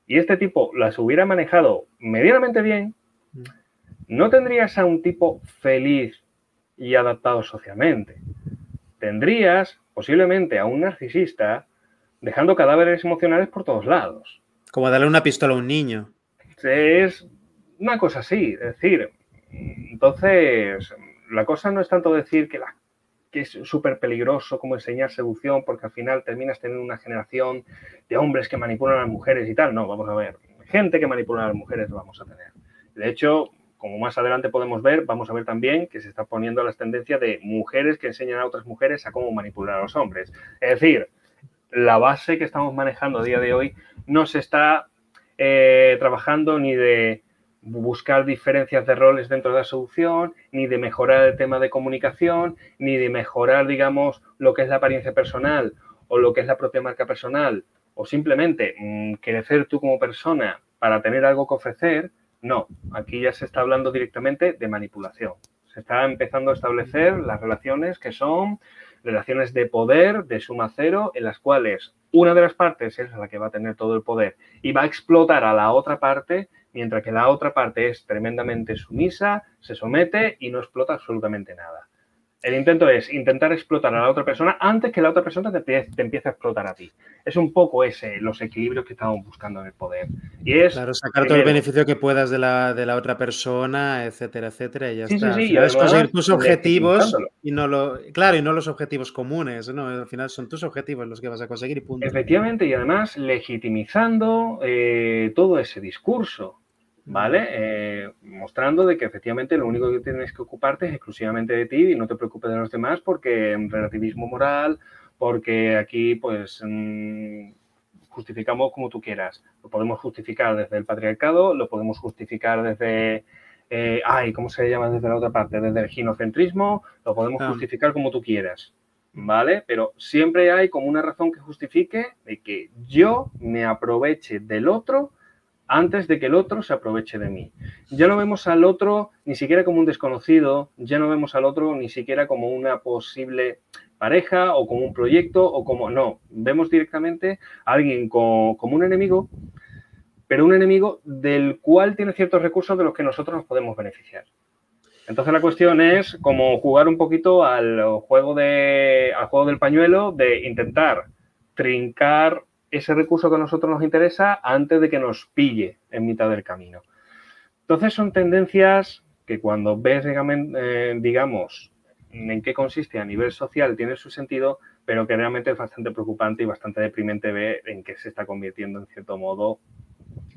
y este tipo las hubiera manejado medianamente bien. No tendrías a un tipo feliz y adaptado socialmente. Tendrías posiblemente a un narcisista dejando cadáveres emocionales por todos lados. Como darle una pistola a un niño. Es una cosa así, es decir, entonces la cosa no es tanto decir que la que es súper peligroso como enseñar seducción, porque al final terminas teniendo una generación de hombres que manipulan a las mujeres y tal. No, vamos a ver, gente que manipula a las mujeres vamos a tener. De hecho, como más adelante podemos ver, vamos a ver también que se está poniendo las tendencias de mujeres que enseñan a otras mujeres a cómo manipular a los hombres. Es decir, la base que estamos manejando a día de hoy no se está eh, trabajando ni de buscar diferencias de roles dentro de la solución, ni de mejorar el tema de comunicación, ni de mejorar, digamos, lo que es la apariencia personal o lo que es la propia marca personal, o simplemente mm, crecer tú como persona para tener algo que ofrecer. No, aquí ya se está hablando directamente de manipulación. Se está empezando a establecer las relaciones que son relaciones de poder, de suma cero, en las cuales una de las partes es la que va a tener todo el poder y va a explotar a la otra parte mientras que la otra parte es tremendamente sumisa, se somete y no explota absolutamente nada. El intento es intentar explotar a la otra persona antes que la otra persona te, empiece a explotar a ti. Es un poco ese, los equilibrios que estamos buscando en el poder. Y es, claro, sacar todo el beneficio que puedas de la, de la otra persona, etcétera, etcétera, y ya sí, está. Sí, sí, es conseguir tus objetivos y no lo, claro, y no los objetivos comunes, ¿no? Al final son tus objetivos los que vas a conseguir y punto. Efectivamente, y además legitimizando eh, todo ese discurso. ¿Vale? Eh, mostrando de que efectivamente lo único que tienes que ocuparte es exclusivamente de ti y no te preocupes de los demás porque relativismo moral, porque aquí pues mm, justificamos como tú quieras. Lo podemos justificar desde el patriarcado, lo podemos justificar desde, eh, ay, ¿cómo se llama desde la otra parte? Desde el ginocentrismo, lo podemos Ah. justificar como tú quieras, ¿vale? Pero siempre hay como una razón que justifique de que yo me aproveche del otro antes de que el otro se aproveche de mí. Ya no vemos al otro ni siquiera como un desconocido, ya no vemos al otro ni siquiera como una posible pareja o como un proyecto o como no, vemos directamente a alguien co- como un enemigo, pero un enemigo del cual tiene ciertos recursos de los que nosotros nos podemos beneficiar. Entonces la cuestión es como jugar un poquito al juego de al juego del pañuelo de intentar trincar ese recurso que a nosotros nos interesa antes de que nos pille en mitad del camino. Entonces son tendencias que cuando ves, digamos, eh, digamos, en qué consiste a nivel social tiene su sentido, pero que realmente es bastante preocupante y bastante deprimente ver en qué se está convirtiendo en cierto modo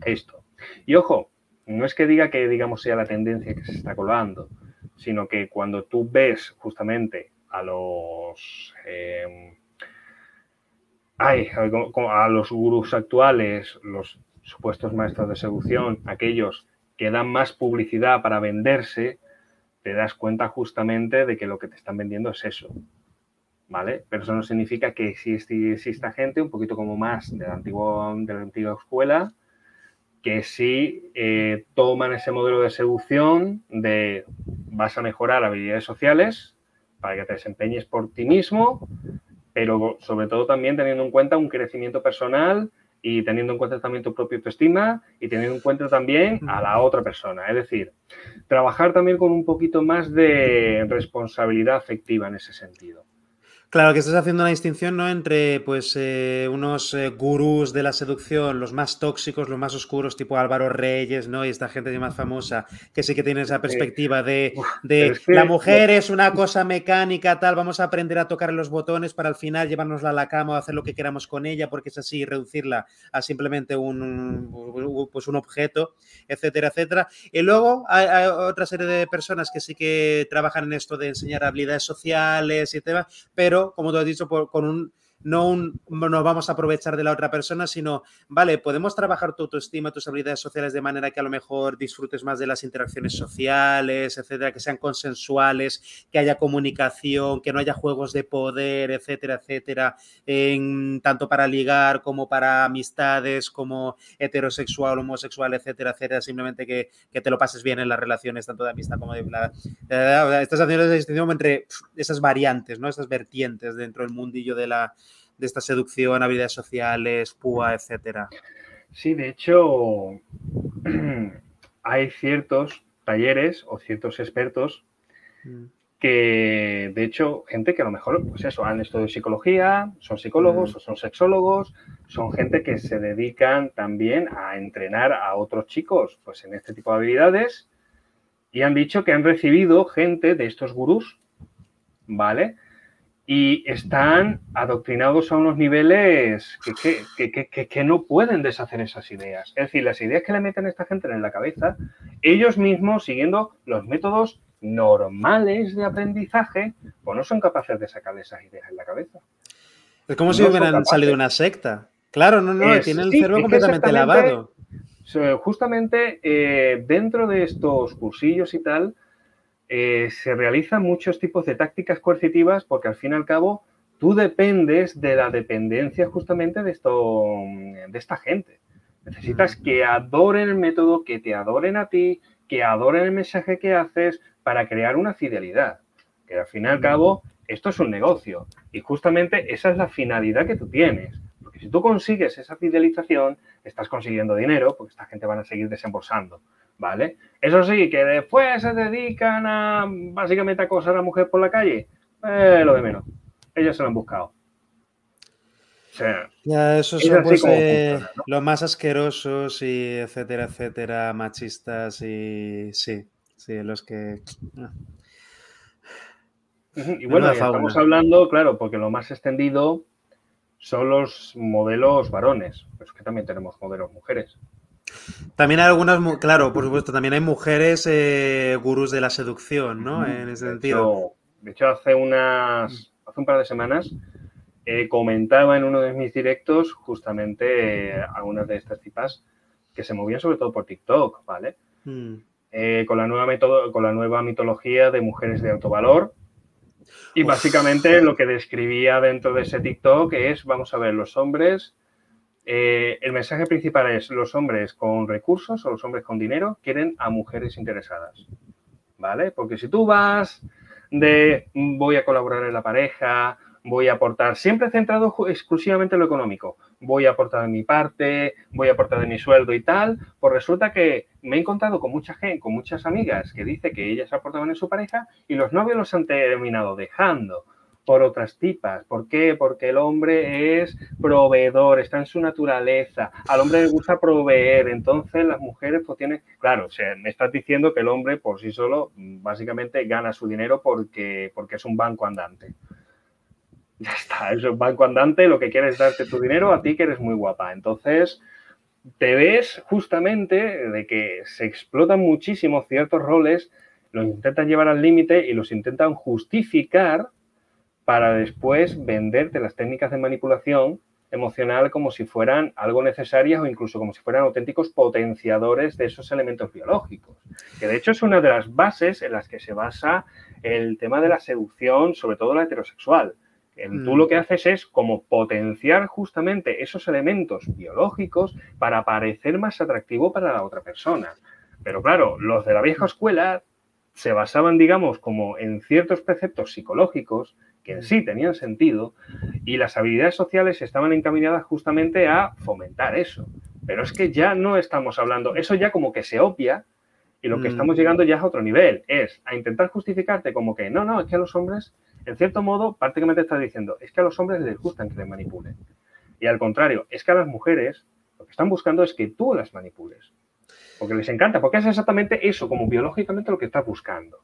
esto. Y ojo, no es que diga que digamos sea la tendencia que se está colando, sino que cuando tú ves justamente a los eh, ay, a los gurús actuales, los supuestos maestros de seducción, aquellos que dan más publicidad para venderse, te das cuenta justamente de que lo que te están vendiendo es eso. ¿Vale? Pero eso no significa que existe, exista gente un poquito como más de la antigua, de la antigua escuela que sí eh, toman ese modelo de seducción de vas a mejorar habilidades sociales para que te desempeñes por ti mismo, pero sobre todo también teniendo en cuenta un crecimiento personal y teniendo en cuenta también tu propia autoestima y teniendo en cuenta también a la otra persona. Es decir, trabajar también con un poquito más de responsabilidad afectiva en ese sentido. Claro, que estás haciendo una distinción ¿no? entre pues, eh, unos eh, gurús de la seducción, los más tóxicos, los más oscuros, tipo Álvaro Reyes, ¿no? Y esta gente más famosa, que sí que tiene esa perspectiva de, de es que, la mujer es una cosa mecánica, tal, vamos a aprender a tocar los botones para al final llevárnosla a la cama o hacer lo que queramos con ella, porque es así, reducirla a simplemente un, pues un objeto, etcétera, etcétera. Y luego hay, hay otra serie de personas que sí que trabajan en esto de enseñar habilidades sociales y temas, pero como tú has dicho, por, con un no nos vamos a aprovechar de la otra persona, sino, vale, podemos trabajar tu autoestima, tus habilidades sociales de manera que a lo mejor disfrutes más de las interacciones sociales, etcétera, que sean consensuales, que haya comunicación, que no haya juegos de poder, etcétera, etcétera, tanto para ligar como para amistades, como heterosexual, homosexual, etcétera, etcétera, simplemente que, que te lo pases bien en las relaciones, tanto de amistad como de... La, estás haciendo esa distinción entre esas variantes, ¿no? Esas vertientes dentro del mundillo de la de esta seducción, habilidades sociales, púa, etcétera. Sí, de hecho, hay ciertos talleres o ciertos expertos mm. que, de hecho, gente que a lo mejor, pues eso, han estudiado psicología, son psicólogos mm. o son sexólogos, son gente que se dedican también a entrenar a otros chicos, pues en este tipo de habilidades, y han dicho que han recibido gente de estos gurús, ¿vale? Y están adoctrinados a unos niveles que, que, que, que, no pueden deshacer esas ideas. Es decir, las ideas que le meten a esta gente en la cabeza, ellos mismos, siguiendo los métodos normales de aprendizaje, pues no son capaces de sacarle esas ideas en la cabeza. Es como no si hubieran salido de una secta. Claro, no, no, es, tienen el sí, cerebro completamente lavado. Justamente eh, dentro de estos cursillos y tal, eh, se realizan muchos tipos de tácticas coercitivas porque al fin y al cabo tú dependes de la dependencia justamente de, esto, de esta gente. Necesitas que adoren el método, que te adoren a ti, que adoren el mensaje que haces para crear una fidelidad. Que al fin y al cabo esto es un negocio y justamente esa es la finalidad que tú tienes. Porque si tú consigues esa fidelización, estás consiguiendo dinero porque esta gente van a seguir desembolsando. ¿Vale? Eso sí, que después se dedican a básicamente acosar a la mujer por la calle, eh, lo de menos. Ellos se lo han buscado. O sea, ya, esos son pues, eh, funciona, ¿no? los más asquerosos y etcétera, etcétera, machistas y sí, sí, los que... No. Y bueno, estamos hablando, claro, porque lo más extendido son los modelos varones, pero es que también tenemos modelos mujeres. También hay algunas, claro, por supuesto, también hay mujeres eh, gurús de la seducción, ¿no? En ese de sentido. Hecho, de hecho, hace unas, hace un par de semanas eh, comentaba en uno de mis directos justamente eh, a una de estas tipas que se movían sobre todo por TikTok, ¿vale? Mm. Eh, con, la nueva metodo, con la nueva mitología de mujeres de alto valor. Y básicamente lo que describía dentro de ese TikTok es, vamos a ver, los hombres, el mensaje principal es, los hombres con recursos o los hombres con dinero quieren a mujeres interesadas, ¿vale? Porque si tú vas de voy a colaborar en la pareja, voy a aportar, siempre centrado exclusivamente en lo económico, voy a aportar de mi parte, voy a aportar de mi sueldo y tal, pues resulta que me he encontrado con mucha gente, con muchas amigas que dice que ellas aportaban en su pareja y los novios los han terminado dejando por otras tipas. ¿Por qué? Porque el hombre es proveedor, está en su naturaleza. Al hombre le gusta proveer, entonces las mujeres pues tienen... Claro, o sea, me estás diciendo que el hombre por sí solo básicamente gana su dinero porque, porque es un banco andante. Ya está, es un banco andante, lo que quieres es darte tu dinero a ti que eres muy guapa. Entonces, te ves justamente de que se explotan muchísimo ciertos roles, los intentan llevar al límite y los intentan justificar para después venderte las técnicas de manipulación emocional como si fueran algo necesarias o incluso como si fueran auténticos potenciadores de esos elementos biológicos. Que de hecho es una de las bases en las que se basa el tema de la seducción, sobre todo la heterosexual. Tú mm. lo que haces es como potenciar justamente esos elementos biológicos para parecer más atractivo para la otra persona. Pero claro, los de la vieja escuela se basaban, digamos, como en ciertos preceptos psicológicos que en sí tenían sentido y las habilidades sociales estaban encaminadas justamente a fomentar eso. Pero es que ya no estamos hablando, eso ya como que se obvia y lo que mm. estamos llegando ya es a otro nivel, es a intentar justificarte como que no, no, es que a los hombres en cierto modo, prácticamente estás diciendo, es que a los hombres les gustan que les manipulen. Y al contrario, es que a las mujeres lo que están buscando es que tú las manipules. Porque les encanta, porque es exactamente eso, como biológicamente lo que estás buscando.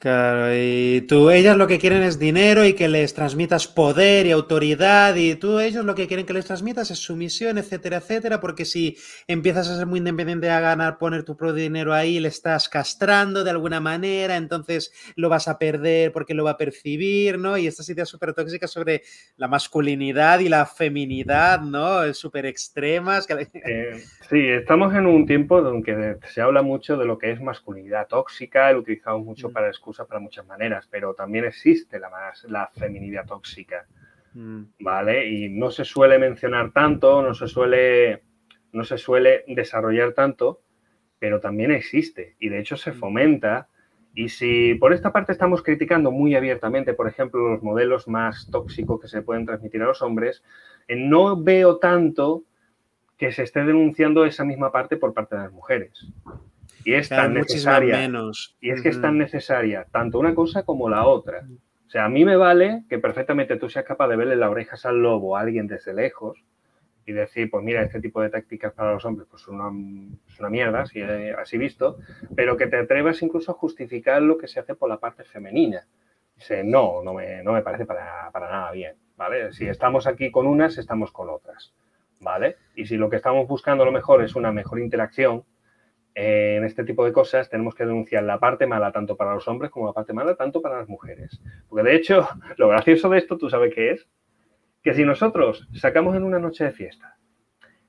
Claro, y tú, ellas lo que quieren es dinero y que les transmitas poder y autoridad, y tú, ellos lo que quieren que les transmitas es sumisión, etcétera, etcétera, porque si empiezas a ser muy independiente a ganar, poner tu propio dinero ahí, le estás castrando de alguna manera, entonces lo vas a perder porque lo va a percibir, ¿no? Y estas ideas súper tóxicas sobre la masculinidad y la feminidad, ¿no? Súper extremas. Eh, sí, estamos en un tiempo donde se habla mucho de lo que es masculinidad tóxica, lo utilizamos mucho para escuchar para muchas maneras, pero también existe la, la feminidad tóxica, mm. ¿vale? Y no se suele mencionar tanto, no se suele, no se suele desarrollar tanto, pero también existe y de hecho se mm. fomenta. Y si por esta parte estamos criticando muy abiertamente, por ejemplo, los modelos más tóxicos que se pueden transmitir a los hombres, eh, no veo tanto que se esté denunciando esa misma parte por parte de las mujeres. Y es tan necesaria. Menos. Y es que es tan necesaria tanto una cosa como la otra. O sea, a mí me vale que perfectamente tú seas capaz de verle las orejas al lobo a alguien desde lejos y decir, pues mira, este tipo de tácticas para los hombres pues una, es una mierda, así, así visto, pero que te atrevas incluso a justificar lo que se hace por la parte femenina. Dice, no, no me, no me parece para, para nada bien, ¿vale? Si estamos aquí con unas, estamos con otras, ¿vale? Y si lo que estamos buscando a lo mejor es una mejor interacción, en este tipo de cosas tenemos que denunciar la parte mala tanto para los hombres como la parte mala tanto para las mujeres. Porque de hecho, lo gracioso de esto, ¿tú sabes qué es? Que si nosotros sacamos en una noche de fiesta,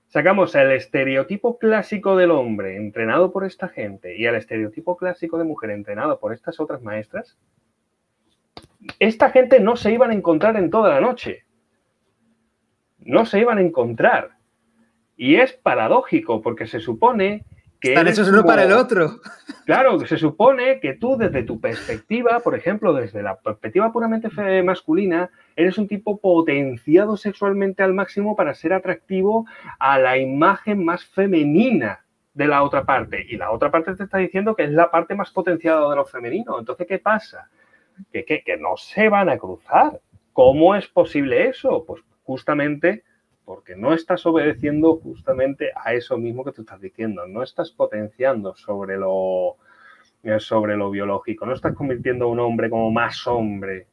sacamos el estereotipo clásico del hombre entrenado por esta gente y el estereotipo clásico de mujer entrenado por estas otras maestras, esta gente no se iban a encontrar en toda la noche. No se iban a encontrar. Y es paradójico porque se supone están hechos uno para el otro. Claro, se supone que tú desde tu perspectiva, por ejemplo, desde la perspectiva puramente masculina, eres un tipo potenciado sexualmente al máximo para ser atractivo a la imagen más femenina de la otra parte. Y la otra parte te está diciendo que es la parte más potenciada de lo femenino. Entonces, ¿qué pasa? Que, que no se van a cruzar. ¿Cómo es posible eso? Pues justamente porque no estás obedeciendo justamente a eso mismo que tú estás diciendo, no estás potenciando sobre lo, eh, sobre lo biológico, no estás convirtiendo a un hombre como más hombre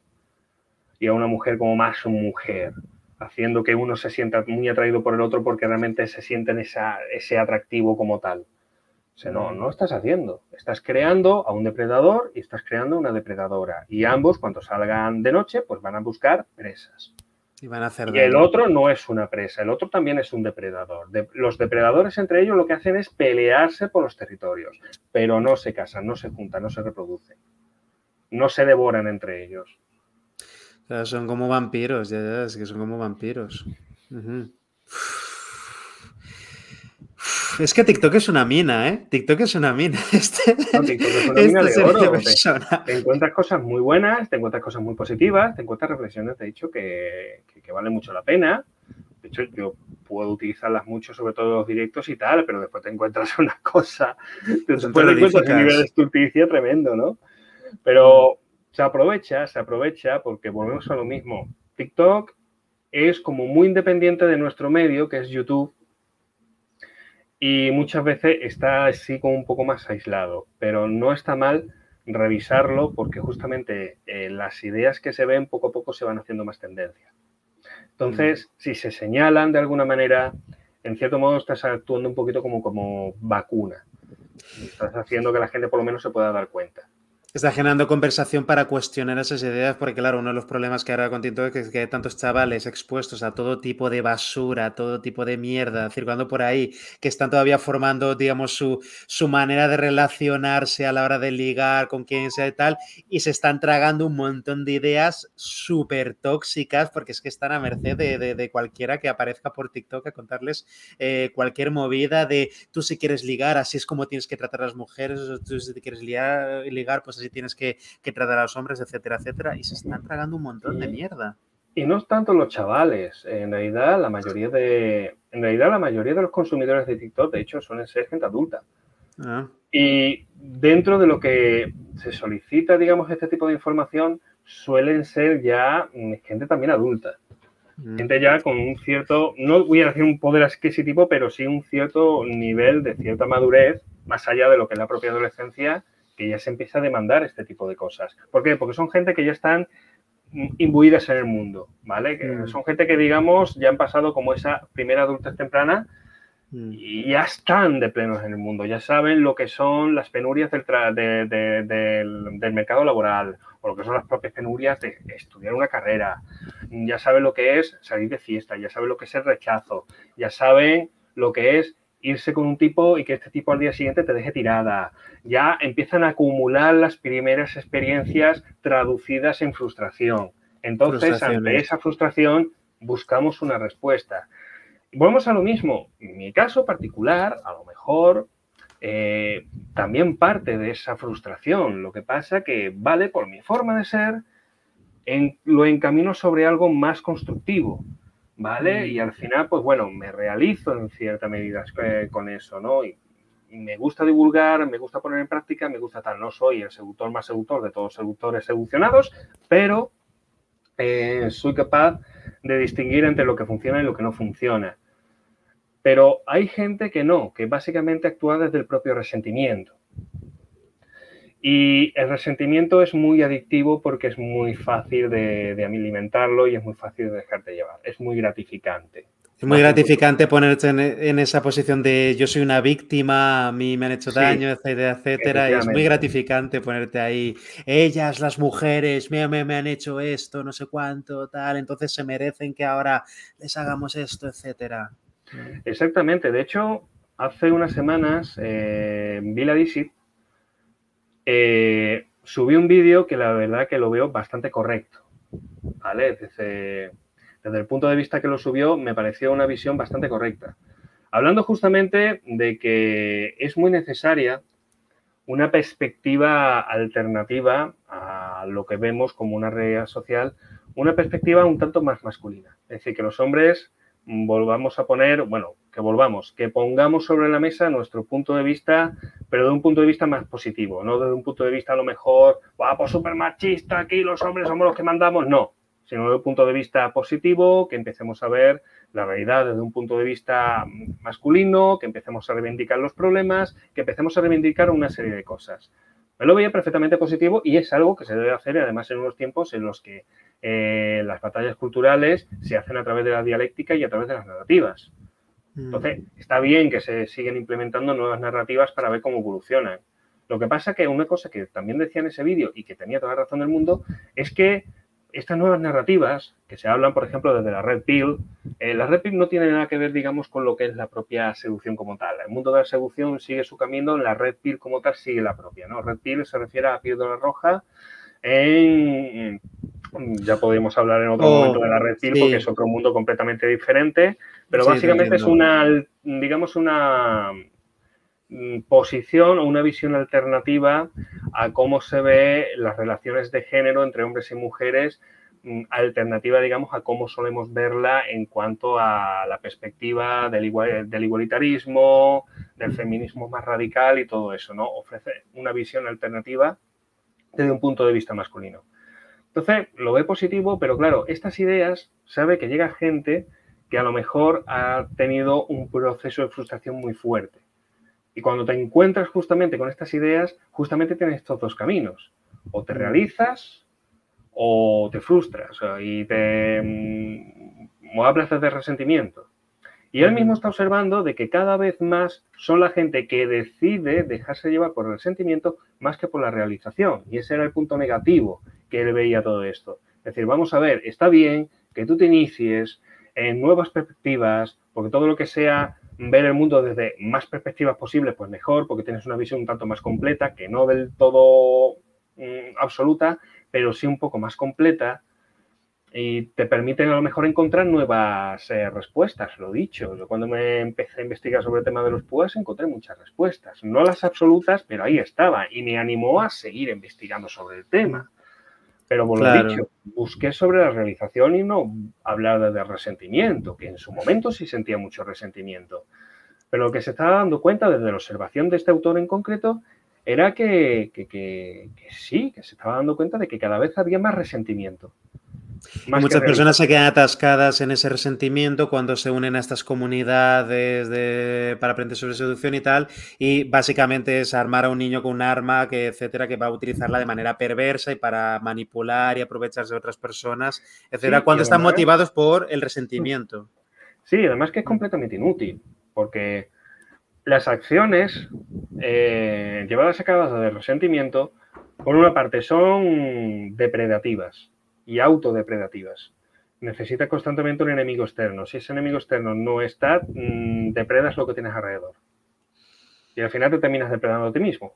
y a una mujer como más mujer, haciendo que uno se sienta muy atraído por el otro porque realmente se sienten ese atractivo como tal. O sea, no, no estás haciendo. Estás creando a un depredador y estás creando una depredadora. Y ambos, cuando salgan de noche, pues van a buscar presas. Y, van a hacer y el otro no es una presa, el otro también es un depredador. los depredadores entre ellos lo que hacen es pelearse por los territorios, pero no se casan, no se juntan, no se reproducen. No se devoran entre ellos. son como vampiros, ya, es que son como vampiros. Es que TikTok es una mina, ¿eh? TikTok es una mina. Este, TikTok es una mina de oro. Te, encuentras cosas muy buenas, te encuentras cosas muy positivas, te encuentras reflexiones, de hecho, que, que, valen mucho la pena. De hecho, yo puedo utilizarlas mucho, sobre todo en los directos y tal, pero después te encuentras una cosa, después te encuentras un nivel de estulticia tremendo, ¿no? Pero mm. se aprovecha, se aprovecha porque volvemos a lo mismo. TikTok es como muy independiente de nuestro medio, que es YouTube, y muchas veces está así como un poco más aislado, pero no está mal revisarlo porque justamente eh, las ideas que se ven poco a poco se van haciendo más tendencia. Entonces, si se señalan de alguna manera, en cierto modo estás actuando un poquito como, como vacuna. Estás haciendo que la gente por lo menos se pueda dar cuenta. Está generando conversación para cuestionar esas ideas, porque claro, uno de los problemas que ahora con TikTok es que hay tantos chavales expuestos a todo tipo de basura, todo tipo de mierda, circulando por ahí, que están todavía formando, digamos, su, su manera de relacionarse a la hora de ligar con quien sea y tal, y se están tragando un montón de ideas súper tóxicas, porque es que están a merced de, de, cualquiera que aparezca por TikTok a contarles eh, cualquier movida de tú si quieres ligar, así es como tienes que tratar a las mujeres, o tú si quieres ligar, ligar pues así tienes que, tratar a los hombres, etcétera, etcétera, y se están tragando un montón de mierda. Y no es tanto los chavales, en realidad la mayoría de, en realidad la mayoría de los consumidores de TikTok, de hecho, suelen ser gente adulta. Ah. Y dentro de lo que se solicita, digamos, este tipo de información, suelen ser ya mm, gente también adulta. Mm. Gente ya con un cierto, no voy a decir un poder adquisitivo, pero sí un cierto nivel de cierta madurez, más allá de lo que es la propia adolescencia, que ya se empieza a demandar este tipo de cosas. ¿Por qué? Porque son gente que ya están imbuidas en el mundo, ¿vale? Que mm. son gente que, digamos, ya han pasado como esa primera adultez temprana mm. y ya están de plenos en el mundo, ya saben lo que son las penurias del, del, mercado laboral o lo que son las propias penurias de estudiar una carrera, ya saben lo que es salir de fiesta, ya saben lo que es el rechazo, ya saben lo que es irse con un tipo y que este tipo al día siguiente te deje tirada. Ya empiezan a acumular las primeras experiencias traducidas en frustración. Entonces, ante esa frustración, buscamos una respuesta. Volvemos a lo mismo. En mi caso particular, a lo mejor eh, también parte de esa frustración. Lo que pasa que, vale, por mi forma de ser, en, lo encamino sobre algo más constructivo. ¿Vale? Mm. Y al final, pues bueno, me realizo en cierta medida eh, con eso, ¿no? Y, me gusta divulgar, me gusta poner en práctica, me gusta tal. No soy el seductor más seductor de todos los seductores seduccionados, pero eh, soy capaz de distinguir entre lo que funciona y lo que no funciona. Pero hay gente que no, que básicamente actúa desde el propio resentimiento. Y el resentimiento es muy adictivo porque es muy fácil de, alimentarlo y es muy fácil de dejarte llevar. Es muy gratificante. Es muy gratificante ponerte en, esa posición de yo soy una víctima, a mí me han hecho daño, etcétera, etcétera. es muy gratificante ponerte ahí. Ellas, las mujeres, me, me, han hecho esto, no sé cuánto, tal. Entonces se merecen que ahora les hagamos esto, etcétera. Exactamente. De hecho, hace unas semanas eh, vi la eh, subí un vídeo que la verdad que lo veo bastante correcto, ¿vale? Desde, desde, el punto de vista que lo subió, me pareció una visión bastante correcta. Hablando justamente de que es muy necesaria una perspectiva alternativa a lo que vemos como una realidad social, una perspectiva un tanto más masculina. Es decir, que los hombres volvamos a poner, bueno, que volvamos, que pongamos sobre la mesa nuestro punto de vista, pero de un punto de vista más positivo, no desde un punto de vista a lo mejor, guapo, pues súper machista, aquí los hombres somos los que mandamos, no, sino desde un punto de vista positivo, que empecemos a ver la realidad desde un punto de vista masculino, que empecemos a reivindicar los problemas, que empecemos a reivindicar una serie de cosas. Me lo veía perfectamente positivo y es algo que se debe hacer, además, en unos tiempos en los que eh, las batallas culturales se hacen a través de la dialéctica y a través de las narrativas. Mm. Entonces, está bien que se siguen implementando nuevas narrativas para ver cómo evolucionan. Lo que pasa que una cosa que también decía en ese vídeo y que tenía toda la razón del mundo es que estas nuevas narrativas que se hablan, por ejemplo, desde la Red Pill, eh, la Red Pill no tiene nada que ver, digamos, con lo que es la propia seducción como tal. El mundo de la seducción sigue su camino, la Red Pill como tal sigue la propia, ¿no? Red Pill se refiere a píldora roja en... Ya podemos hablar en otro oh, momento de la Red Pill porque es otro mundo completamente diferente, pero básicamente es una, digamos, una posición o una visión alternativa a cómo se ve las relaciones de género entre hombres y mujeres Mm, alternativa, digamos, a cómo solemos verla en cuanto a la perspectiva del, del, igualitarismo, del feminismo más radical y todo eso, ¿no? Ofrece una visión alternativa desde un punto de vista masculino. Entonces, lo ve positivo, pero claro, estas ideas sabe que llega gente que a lo mejor ha tenido un proceso de frustración muy fuerte. Y cuando te encuentras justamente con estas ideas, justamente tienes estos dos caminos. O te mm. realizas o te frustras y te mm, hablas de resentimiento. Y él mismo está observando de que cada vez más son la gente que decide dejarse llevar por el resentimiento más que por la realización. Y ese era el punto negativo que él veía todo esto. Es decir, vamos a ver, está bien que tú te inicies en nuevas perspectivas, porque todo lo que sea ver el mundo desde más perspectivas posibles, pues mejor, porque tienes una visión un tanto más completa, que no del todo mm, absoluta, pero sí un poco más completa y te permiten a lo mejor encontrar nuevas eh, respuestas, lo dicho. Yo cuando me empecé a investigar sobre el tema de los púas encontré muchas respuestas, no las absolutas, pero ahí estaba y me animó a seguir investigando sobre el tema. Pero por lo dicho, busqué sobre la realización y no hablar de resentimiento, que en su momento sí sentía mucho resentimiento. Pero lo que se estaba dando cuenta desde la observación de este autor en concreto era que, sí, que se estaba dando cuenta de que cada vez había más resentimiento. Muchas personas se quedan atascadas en ese resentimiento cuando se unen a estas comunidades para aprender sobre seducción y tal, y básicamente es armar a un niño con un arma, que etcétera, que va a utilizarla de manera perversa y para manipular y aprovecharse de otras personas, etcétera, cuando están motivados por el resentimiento. Sí, además que es completamente inútil, porque las acciones eh, llevadas a cabo de resentimiento, por una parte, son depredativas y autodepredativas. Necesitas constantemente un enemigo externo. Si ese enemigo externo no está, mm, depredas lo que tienes alrededor. Y al final te terminas depredando a ti mismo.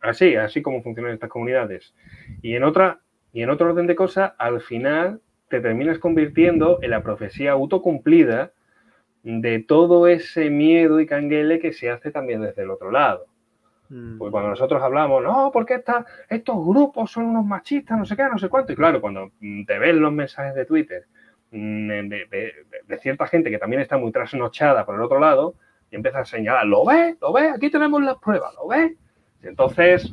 Así, así como funcionan estas comunidades. Y en otra, y en otro orden de cosas, al final te terminas convirtiendo en la profecía autocumplida de todo ese miedo y canguele que se hace también desde el otro lado. Mm. Pues cuando nosotros hablamos, no, porque estos grupos son unos machistas, no sé qué, no sé cuánto. Y claro, cuando te ven los mensajes de Twitter mm, de, cierta gente que también está muy trasnochada por el otro lado, y empieza a señalar, ¿lo ves? ¿Lo ves? Aquí tenemos las pruebas, ¿lo ves? Entonces,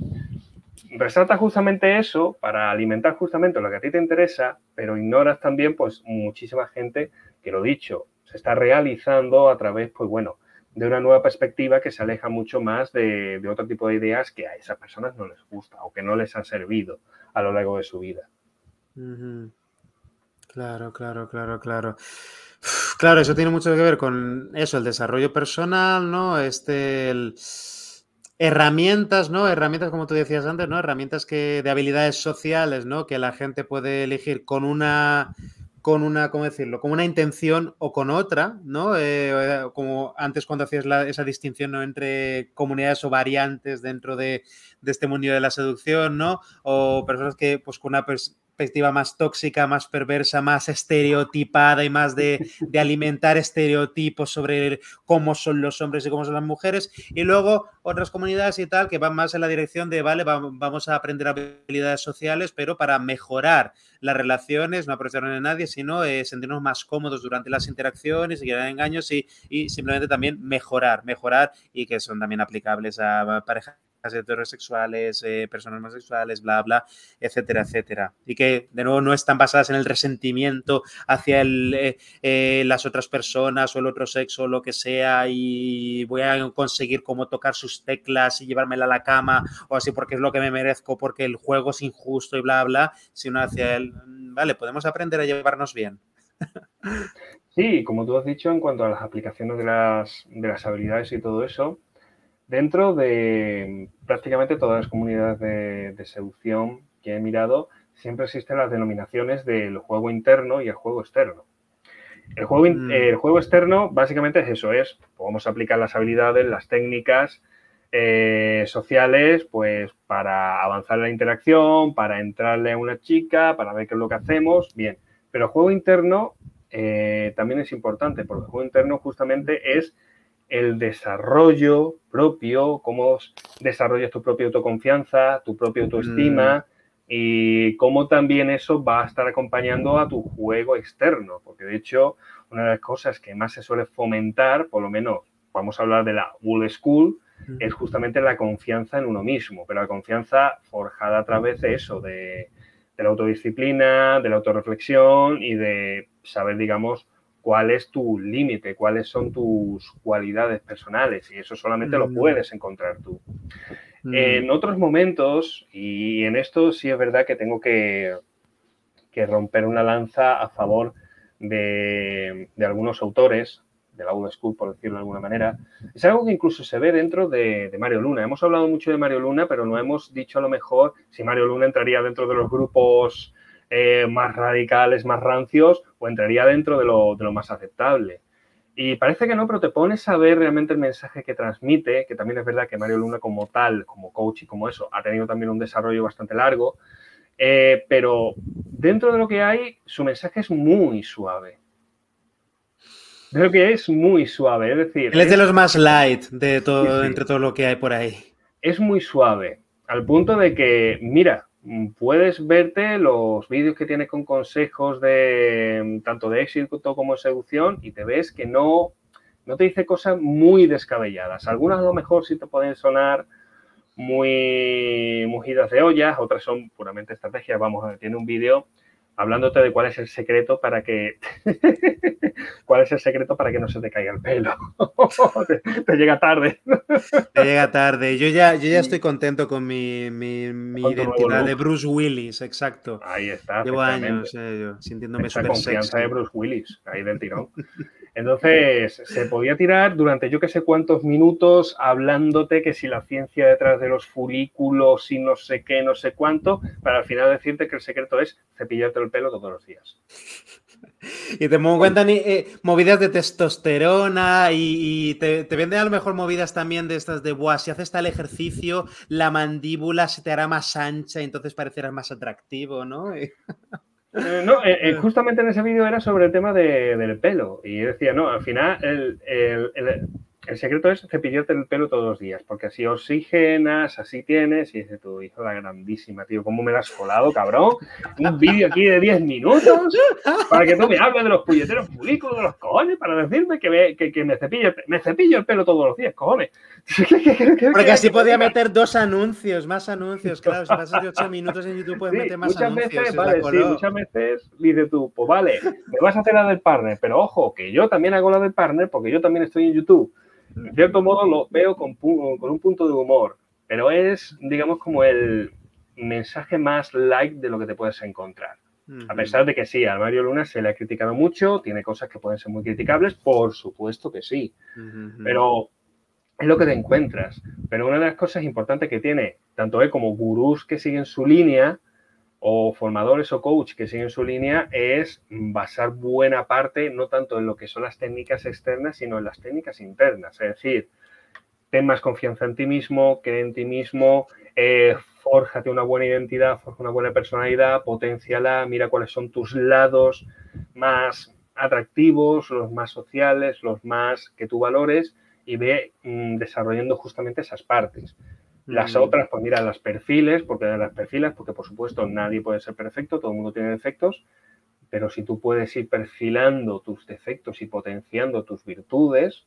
resalta justamente eso para alimentar justamente lo que a ti te interesa, pero ignoras también, pues, muchísima gente que lo dicho, se está realizando a través, pues bueno, de una nueva perspectiva que se aleja mucho más de, otro tipo de ideas que a esas personas no les gusta o que no les han servido a lo largo de su vida. Claro, claro, claro, claro. Claro, eso tiene mucho que ver con eso, el desarrollo personal, ¿no? Este, herramientas, ¿no? Herramientas, como tú decías antes, ¿no? Herramientas que, de habilidades sociales, ¿no? Que la gente puede elegir con una con una, ¿cómo decirlo? Con una intención o con otra, ¿no? Eh, eh, como antes cuando hacías esa distinción ¿no? entre comunidades o variantes dentro de, de, este mundo de la seducción, ¿no? O personas que, pues, con una perspectiva más tóxica, más perversa, más estereotipada y más de, alimentar estereotipos sobre cómo son los hombres y cómo son las mujeres. Y luego otras comunidades y tal que van más en la dirección de, vale, vamos a aprender habilidades sociales, pero para mejorar las relaciones, no aprovechar a nadie, sino eh, sentirnos más cómodos durante las interacciones y que engaños y, y simplemente también mejorar, mejorar y que son también aplicables a parejas heterosexuales, eh, personas homosexuales, bla, bla, etcétera, etcétera. Y que, de nuevo, no están basadas en el resentimiento hacia eh, eh, las otras personas o el otro sexo o lo que sea y voy a conseguir cómo tocar sus teclas y llevármela a la cama o así porque es lo que me merezco, porque el juego es injusto y bla, bla, sino hacia el, mm, vale, podemos aprender a llevarnos bien. Sí, como tú has dicho, en cuanto a las aplicaciones de las, de las habilidades y todo eso, dentro de prácticamente todas las comunidades de, seducción que he mirado, siempre existen las denominaciones del juego interno y el juego externo. El juego, Mm. el juego externo básicamente es eso, es, podemos aplicar las habilidades, las técnicas eh, sociales, pues para avanzar en la interacción, para entrarle a una chica, para ver qué es lo que hacemos, bien. Pero el juego interno eh, también es importante, porque el juego interno justamente es el desarrollo propio, cómo desarrollas tu propia autoconfianza, tu propia autoestima y cómo también eso va a estar acompañando a tu juego externo, porque de hecho una de las cosas que más se suele fomentar, por lo menos vamos a hablar de la Old School, es justamente la confianza en uno mismo, pero la confianza forjada a través de eso, de, de la autodisciplina, de la autorreflexión y de saber, digamos, cuál es tu límite, cuáles son tus cualidades personales y eso solamente lo Mm. puedes encontrar tú. Mm. En otros momentos, y en esto sí es verdad que tengo que, que romper una lanza a favor de, de algunos autores, de la School, por decirlo de alguna manera, es algo que incluso se ve dentro de, de Mario Luna. Hemos hablado mucho de Mario Luna, pero no hemos dicho a lo mejor si Mario Luna entraría dentro de los grupos eh, más radicales, más rancios, o entraría dentro de lo, de lo más aceptable. Y parece que no, pero te pones a ver realmente el mensaje que transmite, que también es verdad que Mario Luna como tal, como coach y como eso, ha tenido también un desarrollo bastante largo, eh, pero dentro de lo que hay, su mensaje es muy suave. Lo que es muy suave, es decir... Él es de los más light de todo, Sí, sí. entre todo lo que hay por ahí. es muy suave, al punto de que, mira, puedes verte los vídeos que tiene con consejos de mm, tanto de éxito como de seducción y te ves que no, no te dice cosas muy descabelladas. Algunas a lo mejor sí te pueden sonar muy mugidas de ollas, otras son puramente estrategias. Vamos a ver, tiene un vídeo hablándote de cuál es el secreto para que cuál es el secreto para que no se te caiga el pelo. te, te llega tarde. Te llega tarde. Yo ya, yo ya estoy contento con mi, mi, Con identidad de Bruce Willis, exacto. Ahí está. Llevo años eh, yo, sintiéndome súper confianza sexy. de Bruce Willis, ahí del tirón. Entonces, se podía tirar durante yo que sé cuántos minutos hablándote que si la ciencia detrás de los folículos y no sé qué, no sé cuánto, para al final decirte que el secreto es cepillarte el pelo todos los días. Y te cuentan eh, movidas de testosterona y, y te, te, venden a lo mejor movidas también de estas de, buah, si haces tal ejercicio, la mandíbula se te hará más ancha y entonces parecerás más atractivo, ¿no? Eh, no, eh, justamente en ese vídeo era sobre el tema de, del pelo. Y decía, no, al final el, el, el, el, secreto es cepillarte el pelo todos los días, porque así oxigenas, así tienes. Y dice tu hijo, la grandísima, tío, ¿cómo me la has colado, cabrón? Un vídeo aquí de 10 minutos para que tú me hables de los puñeteros folículos de los cojones, para decirme que me, que, que me, cepillo, me cepillo el pelo todos los días, cojones. Porque así podía meter dos anuncios, más anuncios, claro. Si pasas de 8 minutos en YouTube puedes sí, meter más muchas anuncios. Veces, vale, sí, muchas veces dices tú, pues vale, me vas a hacer la del partner, pero ojo, que yo también hago la del partner porque yo también estoy en YouTube. En cierto modo lo veo con, con un punto de humor, pero es, digamos, como el mensaje más light de lo que te puedes encontrar. A pesar de que sí, a Mario Luna se le ha criticado mucho, tiene cosas que pueden ser muy criticables, por supuesto que sí, uh -huh. pero es lo que te encuentras. Pero una de las cosas importantes que tiene, tanto él como gurús que siguen su línea, o formadores o coach que siguen su línea, es basar buena parte no tanto en lo que son las técnicas externas, sino en las técnicas internas. Es decir, ten más confianza en ti mismo, cree en ti mismo, eh, fórjate una buena identidad, forja una buena personalidad, potenciala, mira cuáles son tus lados más atractivos, los más sociales, los más que tú valores y ve mmm, desarrollando justamente esas partes. Las otras, pues mira, las perfiles, porque de las perfiles, porque por supuesto nadie puede ser perfecto, todo el mundo tiene defectos, pero si tú puedes ir perfilando tus defectos y potenciando tus virtudes,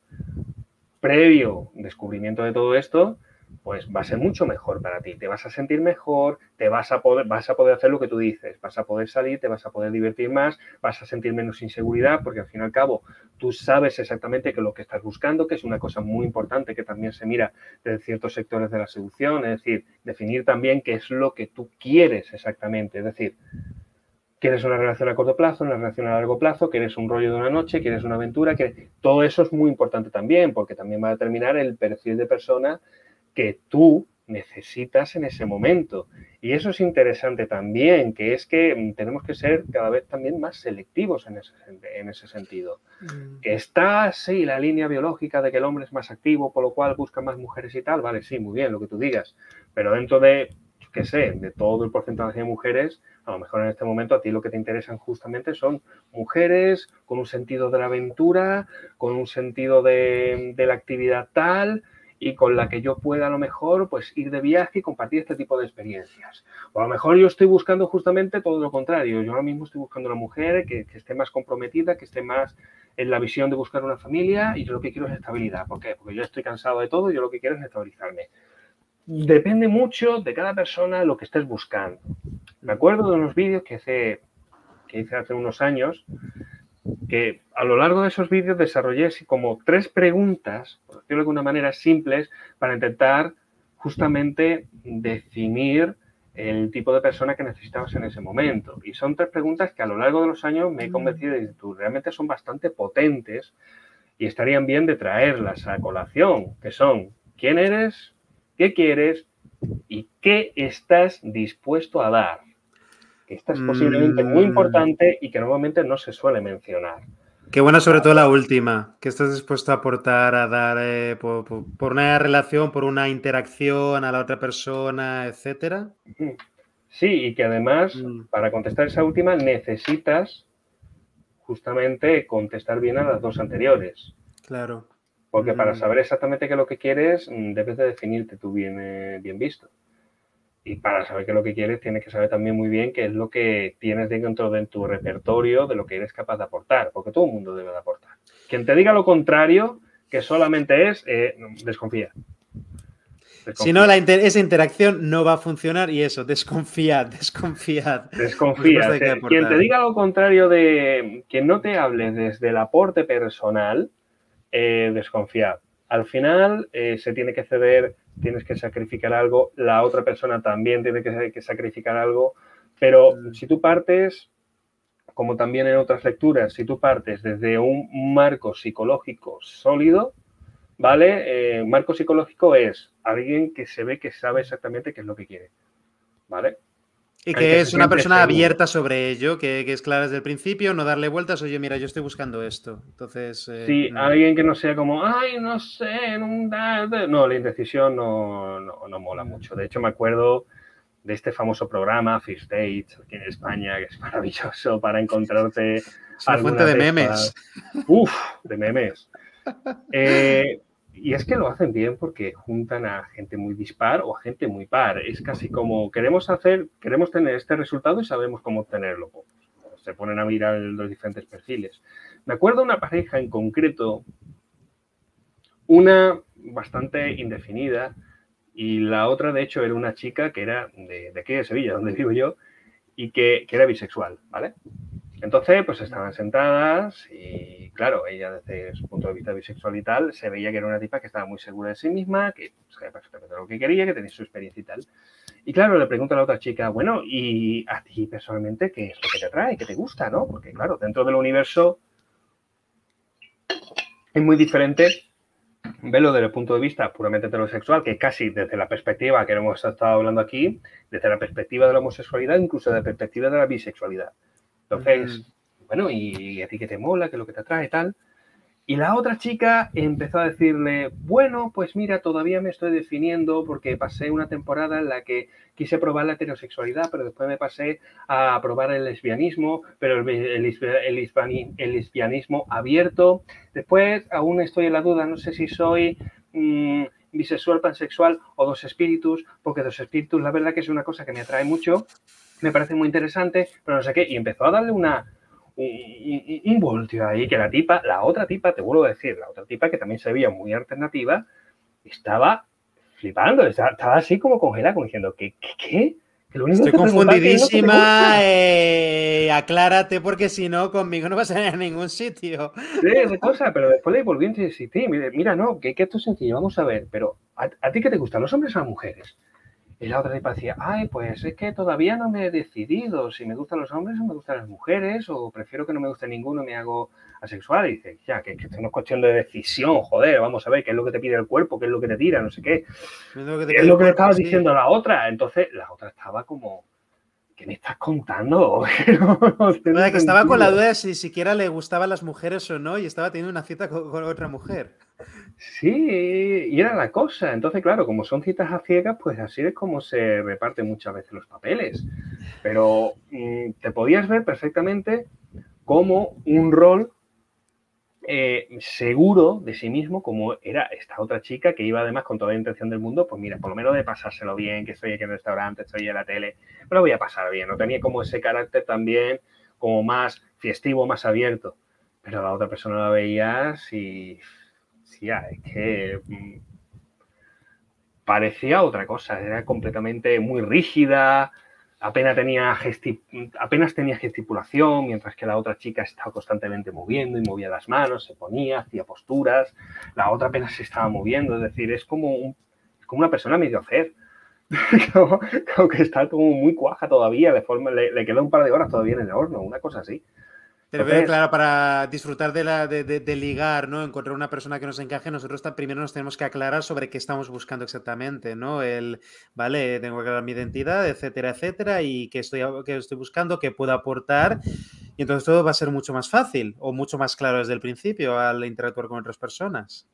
previo descubrimiento de todo esto, pues va a ser mucho mejor para ti. Te vas a sentir mejor, te vas a poder, vas a poder hacer lo que tú dices, vas a poder salir, te vas a poder divertir más, vas a sentir menos inseguridad, porque al fin y al cabo tú sabes exactamente que lo que estás buscando, que es una cosa muy importante que también se mira de ciertos sectores de la seducción, es decir, definir también qué es lo que tú quieres exactamente, es decir, quieres una relación a corto plazo, una relación a largo plazo, quieres un rollo de una noche, quieres una aventura, que todo eso es muy importante también, porque también va a determinar el perfil de persona que tú necesitas en ese momento. Y eso es interesante también, que es que mm, tenemos que ser cada vez también más selectivos en ese, en ese sentido. Mm. Que está, sí, la línea biológica de que el hombre es más activo, por lo cual busca más mujeres y tal, vale, sí, muy bien, lo que tú digas. Pero dentro de, qué sé, de todo el porcentaje de mujeres, a lo mejor en este momento a ti lo que te interesan justamente son mujeres con un sentido de la aventura, con un sentido de, de la actividad tal, y con la que yo pueda a lo mejor pues ir de viaje y compartir este tipo de experiencias. O a lo mejor yo estoy buscando justamente todo lo contrario. Yo ahora mismo estoy buscando una mujer que, esté más comprometida, que esté más en la visión de buscar una familia y yo lo que quiero es estabilidad. ¿Por qué? Porque yo estoy cansado de todo y yo lo que quiero es estabilizarme. Depende mucho de cada persona lo que estés buscando. Me acuerdo de unos vídeos que hice, que hice hace unos años que a lo largo de esos vídeos desarrollé como tres preguntas, por decirlo de alguna manera, simples, para intentar justamente definir el tipo de persona que necesitabas en ese momento. Y son tres preguntas que a lo largo de los años me he convencido de que realmente son bastante potentes y estarían bien de traerlas a colación, que son quién eres, qué quieres y qué estás dispuesto a dar que esta es posiblemente muy mm. importante y que normalmente no se suele mencionar. Qué buena sobre todo la última, que estás dispuesto a aportar, a dar eh, por, una relación, por una interacción a la otra persona, etcétera. Sí, y que además, mm. para contestar esa última, necesitas justamente contestar bien a las dos anteriores. Claro. Porque para mm. saber exactamente qué es lo que quieres, debes de definirte tú bien, eh, bien visto y para saber qué es lo que quieres, tienes que saber también muy bien qué es lo que tienes dentro de tu repertorio, de lo que eres capaz de aportar, porque todo el mundo debe de aportar. Quien te diga lo contrario, que solamente es, eh, desconfía. Si no, esa interacción no va a funcionar y eso, desconfiad, desconfiad. Desconfía. Quien te diga lo contrario de que no te hables desde el aporte personal, eh, desconfiad. Al final eh, se tiene que ceder tienes que sacrificar algo, la otra persona también tiene que, sacrificar algo, pero si tú partes, como también en otras lecturas, si tú partes desde un marco psicológico sólido, ¿vale? Eh, marco psicológico es alguien que se ve que sabe exactamente qué es lo que quiere, ¿vale? Y que, es una persona abierta sobre ello, que, es clara desde el principio, no darle vueltas, oye, mira, yo estoy buscando esto. Entonces. Eh, sí, alguien que no sea como, ay, no sé, no, no la indecisión no, no, mola mucho. De hecho, me acuerdo de este famoso programa, First Dates, aquí en España, que es maravilloso para encontrarte. Es una fuente de memes. Uf, de memes. Eh, y es que lo hacen bien porque juntan a gente muy dispar o a gente muy par. Es casi como queremos hacer, queremos tener este resultado y sabemos cómo obtenerlo. Se ponen a mirar los diferentes perfiles. Me acuerdo una pareja en concreto, una bastante indefinida y la otra, de hecho, era una chica que era de, aquí de Sevilla, donde vivo yo, y que era bisexual, ¿vale? Entonces, pues estaban sentadas y, claro, ella desde su punto de vista bisexual y tal, se veía que era una tipa que estaba muy segura de sí misma, que sabía perfectamente lo que quería, que tenía su experiencia y tal. Y claro, le pregunta a la otra chica, bueno, ¿y a ti personalmente qué es lo que te atrae, qué te gusta, no? Porque, claro, dentro del universo es muy diferente verlo desde el punto de vista puramente heterosexual, que casi desde la perspectiva que hemos estado hablando aquí, desde la perspectiva de la homosexualidad, incluso desde la perspectiva de la bisexualidad. Entonces, bueno, ¿y a ti qué te mola? ¿Qué es lo que te atrae? Tal. Y la otra chica empezó a decirle, bueno, pues mira, todavía me estoy definiendo porque pasé una temporada en la que quise probar la heterosexualidad, pero después me pasé a probar el lesbianismo, pero el, el, lesbianismo abierto. Después aún estoy en la duda, no sé si soy mm, bisexual, pansexual o dos espíritus, porque dos espíritus la verdad que es una cosa que me atrae mucho me parece muy interesante, pero no sé qué, y empezó a darle una, un, un, voltio ahí, que la tipa, la otra tipa, te vuelvo a decir, la otra tipa que también se veía muy alternativa, estaba flipando, estaba, así como congelada, como diciendo, ¿qué? ¿Qué? qué? Estoy confundidísima, eh, aclárate porque si no, conmigo no vas a ir a ningún sitio. Sí, esa cosa, pero después le volví a sí, mira, no, que, que esto es sencillo, vamos a ver, pero ¿a, ¿a, ti qué te gustan, los hombres o las mujeres? Y la otra tipa decía, ay, pues es que todavía no me he decidido si me gustan los hombres o me gustan las mujeres, o prefiero que no me guste ninguno y me hago asexual. Y dice, ya, que, esto no es cuestión de decisión, joder, vamos a ver qué es lo que te pide el cuerpo, qué es lo que te tira, no sé qué. Es lo que, es lo que le estaba diciendo a la otra. Entonces, la otra estaba como, ¿qué me estás contando? que estaba con la duda de si siquiera le gustaban las mujeres o no y estaba teniendo una cita con otra mujer. Sí, y era la cosa. Entonces, claro, como son citas a ciegas, pues así es como se reparten muchas veces los papeles. Pero mm, te podías ver perfectamente como un rol eh, seguro de sí mismo, como era esta otra chica que iba además con toda la intención del mundo, pues mira, por lo menos de pasárselo bien, que estoy aquí en el restaurante, estoy en la tele, pero voy a pasar bien. No tenía como ese carácter también como más festivo, más abierto. Pero la otra persona la veías y es que mm, parecía otra cosa, era completamente muy rígida, apenas tenía, apenas tenía gesticulación, mientras que la otra chica estaba constantemente moviendo y movía las manos, se ponía, hacía posturas, la otra apenas se estaba moviendo, es decir, es como, como una persona medio hacer. como, que está como muy cuaja todavía, de forma, le, le queda un par de horas todavía en el horno, una cosa así. Pero claro, para disfrutar de, la, de, ligar, ¿no? Encontrar una persona que nos encaje, nosotros primero nos tenemos que aclarar sobre qué estamos buscando exactamente, ¿no? El, vale, tengo que aclarar mi identidad, etcétera, etcétera, y qué estoy, qué estoy buscando, qué puedo aportar. Y entonces todo va a ser mucho más fácil o mucho más claro desde el principio al interactuar con otras personas.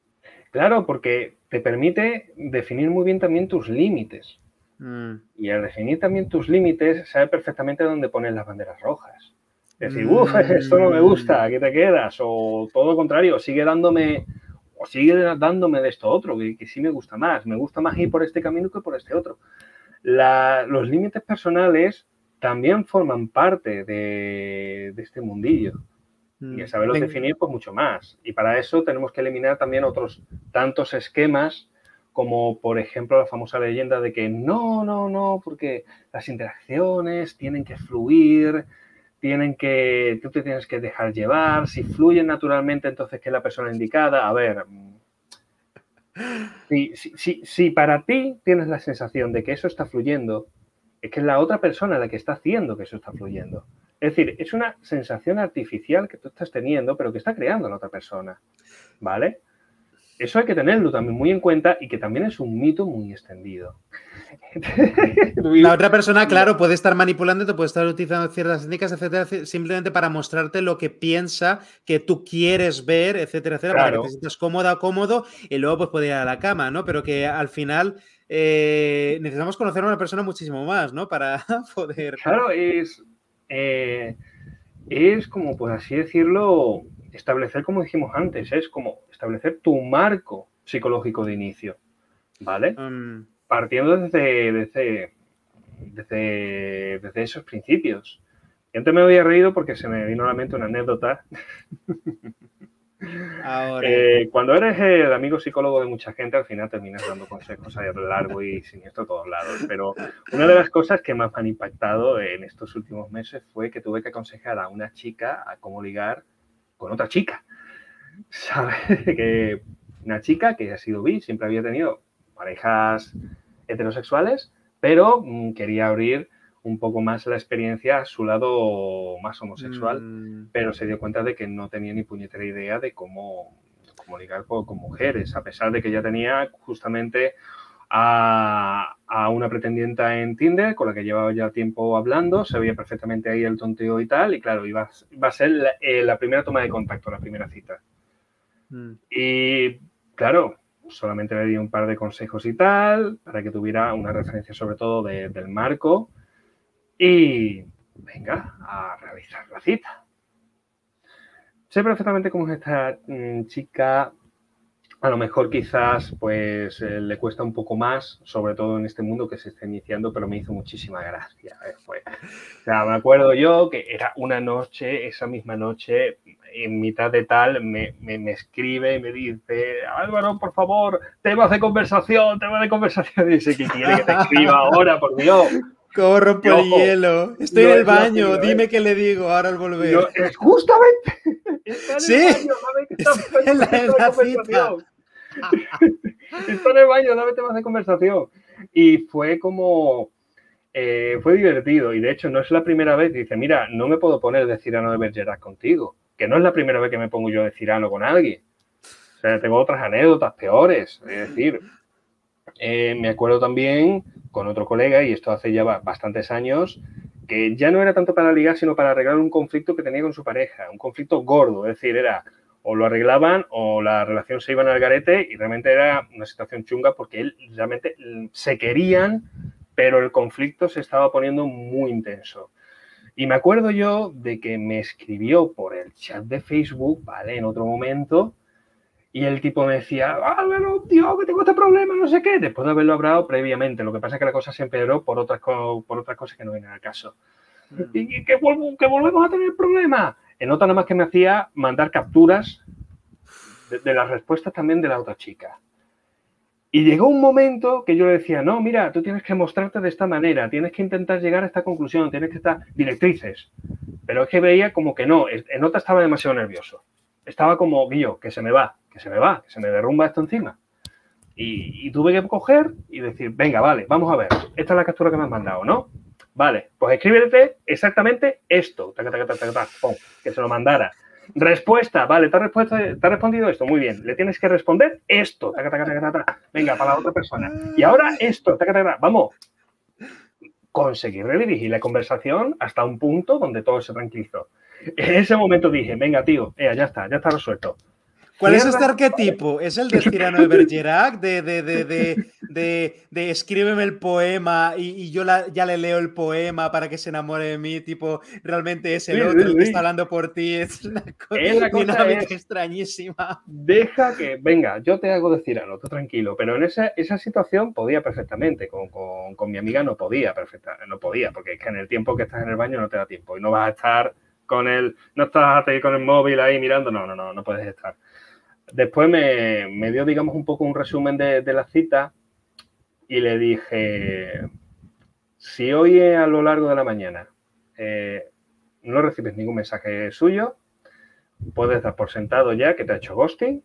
Claro, porque te permite definir muy bien también tus límites. Mm. Y al definir también tus límites, sabes perfectamente dónde pones las banderas rojas. Decir, uff, esto no me gusta, ¿qué te quedas? O todo lo contrario, sigue dándome, o sigue dándome de esto otro, que, sí me gusta más. Me gusta más ir por este camino que por este otro. los límites personales también forman parte de, este mundillo. Y mm, saberlos definir, pues mucho más. Y para eso tenemos que eliminar también otros tantos esquemas como por ejemplo la famosa leyenda de que no, no, no, porque las interacciones tienen que fluir, tienen que, tú te tienes que dejar llevar, si fluyen naturalmente, entonces que es la persona indicada. A ver, si, si, si, para ti tienes la sensación de que eso está fluyendo, es que es la otra persona la que está haciendo que eso está fluyendo. Es decir, es una sensación artificial que tú estás teniendo, pero que está creando la otra persona. ¿Vale? Eso hay que tenerlo también muy en cuenta y que también es un mito muy extendido. La otra persona, claro, puede estar manipulando, puede estar utilizando ciertas técnicas, etcétera, simplemente para mostrarte lo que piensa que tú quieres ver, etcétera, etcétera, para que te sientas cómoda, cómodo y luego pues puede ir a la cama, ¿no? Pero que al final eh, necesitamos conocer a una persona muchísimo más, ¿no? Para poder. Claro, es. Eh, es como, por así decirlo, establecer, como dijimos antes, es como establecer tu marco psicológico de inicio, ¿vale? Partiendo desde, desde, desde, esos principios. Y antes me había reído porque se me vino a la mente una anécdota. Eh, cuando eres el amigo psicólogo de mucha gente, al final terminas dando consejos a largo y siniestro a todos lados. Pero una de las cosas que más me han impactado en estos últimos meses fue que tuve que aconsejar a una chica a cómo ligar con otra chica. ¿Sabes? Que una chica que ha sido bi, siempre había tenido parejas heterosexuales, pero mm, quería abrir un poco más la experiencia a su lado más homosexual, mm. pero se dio cuenta de que no tenía ni puñetera idea de cómo, ligar con, mujeres, a pesar de que ya tenía justamente a, una pretendienta en Tinder con la que llevaba ya tiempo hablando, se veía perfectamente ahí el tonteo y tal, y claro, iba, a ser la, eh, la primera toma de contacto, la primera cita. Mm. Y claro, solamente le di un par de consejos y tal, para que tuviera una referencia sobre todo del marco. Y venga, a realizar la cita. Sé perfectamente cómo es esta mm, chica. A lo mejor quizás pues eh, le cuesta un poco más, sobre todo en este mundo que se está iniciando, pero me hizo muchísima gracia. Eh, o sea, me acuerdo yo que era una noche, esa misma noche, en mitad de tal me, me, escribe y me dice, Álvaro, por favor, temas de conversación, temas de conversación. dice, que quiere que te escriba ahora, por Dios? ¿Cómo rompo el hielo? Estoy en el baño, dime qué le digo ahora al volver. es justamente. Está en sí, el baño, está en la, Está en el baño, dame temas de conversación. Y fue como, eh, fue divertido. Y de hecho no es la primera vez, dice, mira, no me puedo poner de Cirano de Bergerac contigo, que no es la primera vez que me pongo yo de Cirano con alguien. O sea, tengo otras anécdotas peores. Es decir, eh, me acuerdo también con otro colega, y esto hace ya bastantes años, que ya no era tanto para ligar, sino para arreglar un conflicto que tenía con su pareja, un conflicto gordo, es decir, era o lo arreglaban o la relación se iban al garete y realmente era una situación chunga porque él realmente se querían, pero el conflicto se estaba poniendo muy intenso. Y me acuerdo yo de que me escribió por el chat de Facebook, ¿vale? En otro momento, y el tipo me decía, Álvaro, tío, que tengo este problema, no sé qué, después de haberlo hablado previamente. Lo que pasa es que la cosa se empeoró por otras, por otras cosas que no vienen al caso. Mm. Y que, que volvemos a tener problemas. En otra nada más que me hacía mandar capturas de, las respuestas también de la otra chica. Y llegó un momento que yo le decía, no, mira, tú tienes que mostrarte de esta manera, tienes que intentar llegar a esta conclusión, tienes que estar directrices. Pero es que veía como que no, en otra estaba demasiado nervioso. Estaba como, Guillo, que se me va, que se me va, que se me derrumba esto encima. Y, tuve que coger y decir, venga, vale, vamos a ver, esta es la captura que me has mandado, ¿no? Vale, pues escríbete exactamente esto, que se lo mandara. Respuesta, vale, te ha, te ha respondido esto, muy bien. Le tienes que responder esto, venga, para la otra persona. Y ahora esto, vamos. Conseguir redirigir la conversación hasta un punto donde todo se tranquilizó. En ese momento dije, venga, tío, ya está, ya está resuelto. ¿Cuál es este arquetipo? ¿Es el de Cirano de Bergerac? De, de, de, de, escríbeme el poema y, yo ya le leo el poema para que se enamore de mí. Tipo, realmente es el otro el que está hablando por ti. Es una, cosa, extrañísima. Deja que, venga, yo te hago de Cirano, tú tranquilo. Pero en esa, esa situación podía perfectamente. Con, con, con mi amiga no podía, perfecta, no podía, porque es que en el tiempo que estás en el baño no te da tiempo y no vas a estar con el, no estás con el móvil ahí mirando, no, no, no, no puedes estar. Después me, dio, digamos, un poco un resumen de, la cita y le dije, si hoy a lo largo de la mañana eh, no recibes ningún mensaje suyo, puedes dar por sentado ya que te ha hecho ghosting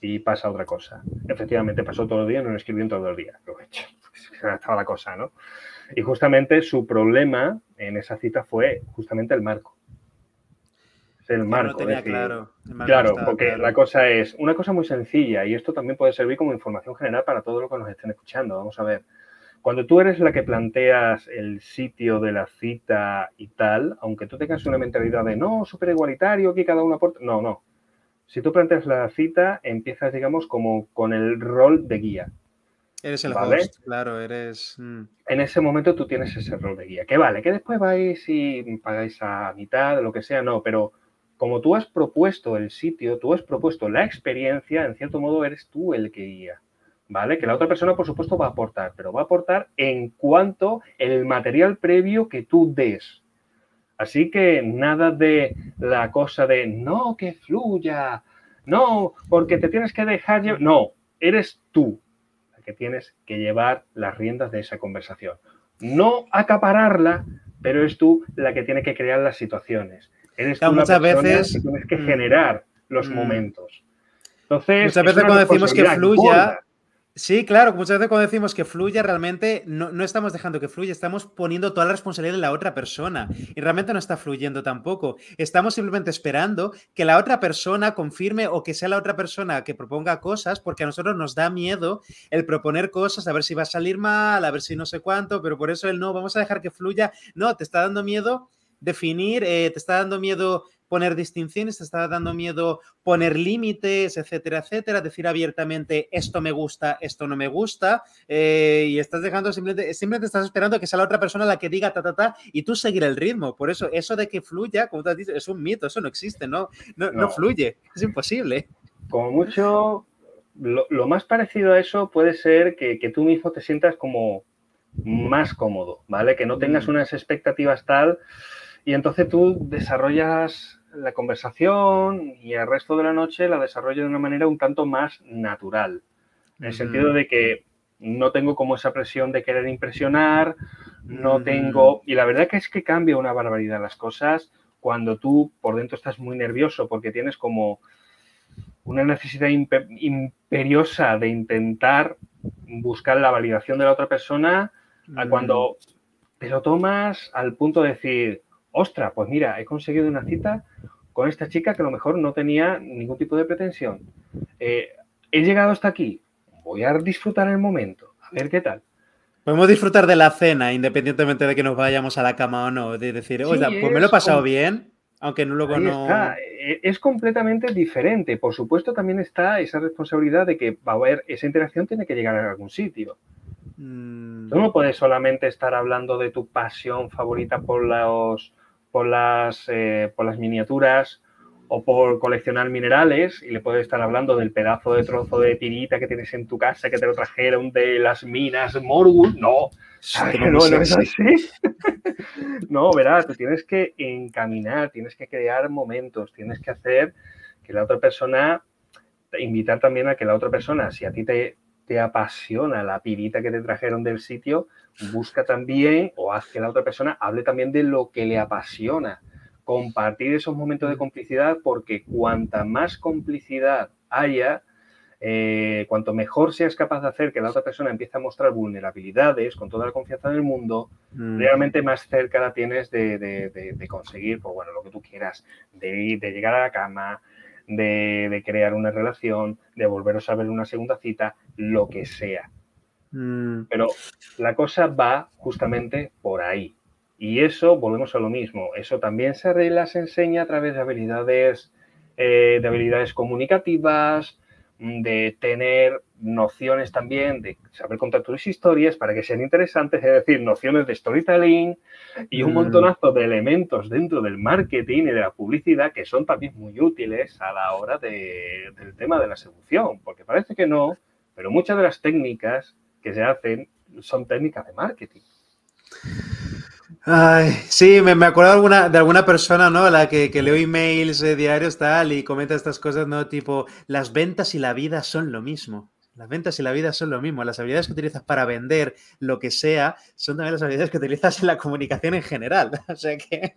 y pasa otra cosa. Efectivamente, pasó todo el día, no le escribió en todo el día. Lo he hecho. Estaba la cosa, ¿no? Y justamente su problema en esa cita fue justamente el marco el marco. claro. claro, porque la cosa es una cosa muy sencilla y esto también puede servir como información general para todos los que nos estén escuchando. Vamos a ver. Cuando tú eres la que planteas el sitio de la cita y tal, aunque tú tengas una mentalidad de no, súper igualitario, aquí cada uno aporta. No, no. Si tú planteas la cita, empiezas, digamos, como con el rol de guía. Eres el host, claro, eres. Mm. En ese momento tú tienes ese rol de guía. Que vale, que después vais y pagáis a mitad, lo que sea, no, pero como tú has propuesto el sitio, tú has propuesto la experiencia, en cierto modo eres tú el que guía. ¿Vale? Que la otra persona, por supuesto, va a aportar, pero va a aportar en cuanto el material previo que tú des. Así que nada de la cosa de no que fluya, no, porque te tienes que dejar No, eres tú el que tienes que llevar las riendas de esa conversación. No acapararla, pero es tú la que tiene que crear las situaciones. Eres muchas veces que tienes que mm. generar los mm. momentos. Entonces, muchas veces cuando decimos que fluya, Sí, claro, muchas veces cuando decimos que fluya, realmente no, no, estamos dejando que fluya, estamos poniendo toda la responsabilidad en la otra persona y realmente no está fluyendo tampoco. Estamos simplemente esperando que la otra persona confirme o que sea la otra persona que proponga cosas, porque a nosotros nos da miedo el proponer cosas, a ver si va a salir mal, a ver si no sé cuánto, pero por eso el no, vamos a dejar que fluya. No, te está dando miedo definir, eh, te está dando miedo poner distinciones, te está dando miedo poner límites, etcétera, etcétera, decir abiertamente esto me gusta, esto no me gusta, eh, y estás dejando simplemente, simplemente estás esperando que sea la otra persona la que diga ta, ta, ta, y tú seguir el ritmo. Por eso, eso de que fluya, como tú has dicho, es un mito, eso no existe, no, no, fluye, es imposible. Como mucho, lo, más parecido a eso puede ser que, que tú mismo te sientas como más cómodo, ¿vale? Que no tengas mm. unas expectativas tal y entonces tú desarrollas la conversación y el resto de la noche la desarrollas de una manera un tanto más natural. En el sentido de que no tengo como esa presión de querer impresionar, no tengo... Y la verdad que es que cambia una barbaridad las cosas cuando tú por dentro estás muy nervioso porque tienes como una necesidad imperiosa de intentar buscar la validación de la otra persona a mm. cuando te lo tomas al punto de decir, ostra, pues mira, he conseguido una cita con esta chica que a lo mejor no tenía ningún tipo de pretensión. Eh, he llegado hasta aquí, voy a disfrutar el momento, a ver qué tal. Podemos disfrutar de la cena, independientemente de que nos vayamos a la cama o no. De decir, oye, pues me lo he pasado bien, aunque no luego no. E, es completamente diferente. Por supuesto, también está esa responsabilidad de que va a haber esa interacción, tiene que llegar a algún sitio. Mm. Tú no puedes solamente estar hablando de tu pasión favorita por los por las, eh, por las miniaturas o por coleccionar minerales y le puedes estar hablando del pedazo de trozo de tirita que tienes en tu casa que te lo trajeron de las minas Morwood. No, no, no es así. no, verás, tú tienes que encaminar, tienes que crear momentos, tienes que hacer que la otra persona, invitar también a que la otra persona, si a ti te, te apasiona la pirita que te trajeron del sitio, busca también o haz que la otra persona hable también de lo que le apasiona. Compartir esos momentos de complicidad porque cuanta más complicidad haya, eh, cuanto mejor seas capaz de hacer que la otra persona empiece a mostrar vulnerabilidades con toda la confianza del mundo, mm. realmente más cerca la tienes de, conseguir, pues bueno, lo que tú quieras, de, de llegar a la cama, de, crear una relación, de volveros a ver una segunda cita, lo que sea. Mm. Pero la cosa va justamente por ahí. Y eso, volvemos a lo mismo, eso también se arregla, se enseña a través de habilidades, eh, de habilidades comunicativas, de tener nociones también, de saber contar tus historias para que sean interesantes, es decir, nociones de storytelling y un mm. montonazo de elementos dentro del marketing y de la publicidad que son también muy útiles a la hora del tema de la seducción, porque parece que no, pero muchas de las técnicas que se hacen son técnicas de marketing. Ay, sí, me, me acuerdo de alguna, de alguna persona, ¿no? La que, que leo emails eh, diarios tal y comenta estas cosas, ¿no? Tipo, las ventas y la vida son lo mismo. Las ventas y la vida son lo mismo. Las habilidades que utilizas para vender lo que sea son también las habilidades que utilizas en la comunicación en general. O sea que.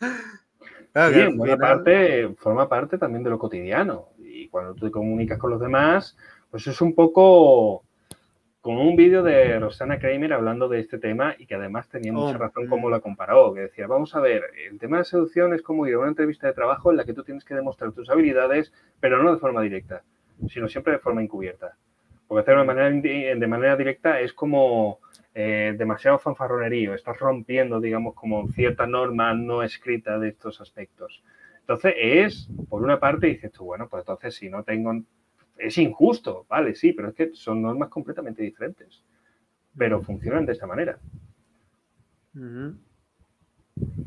sí, buena parte, forma parte también de lo cotidiano. Y cuando tú te comunicas con los demás, pues es un poco con un vídeo de Rosana Kramer hablando de este tema y que además tenía mucha razón como la comparó, que decía, vamos a ver, el tema de seducción es como ir a una entrevista de trabajo en la que tú tienes que demostrar tus habilidades, pero no de forma directa, sino siempre de forma encubierta. Porque hacerlo de manera, de manera directa es como eh, demasiado fanfarronerío, estás rompiendo, digamos, como cierta norma no escrita de estos aspectos. Entonces es, por una parte, dices tú, bueno, pues entonces si no tengo es injusto, vale, sí, pero es que son normas completamente diferentes, pero funcionan de esta manera.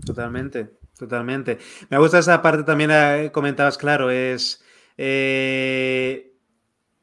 Totalmente, totalmente. Me gusta esa parte también, eh, comentabas, claro, es eh,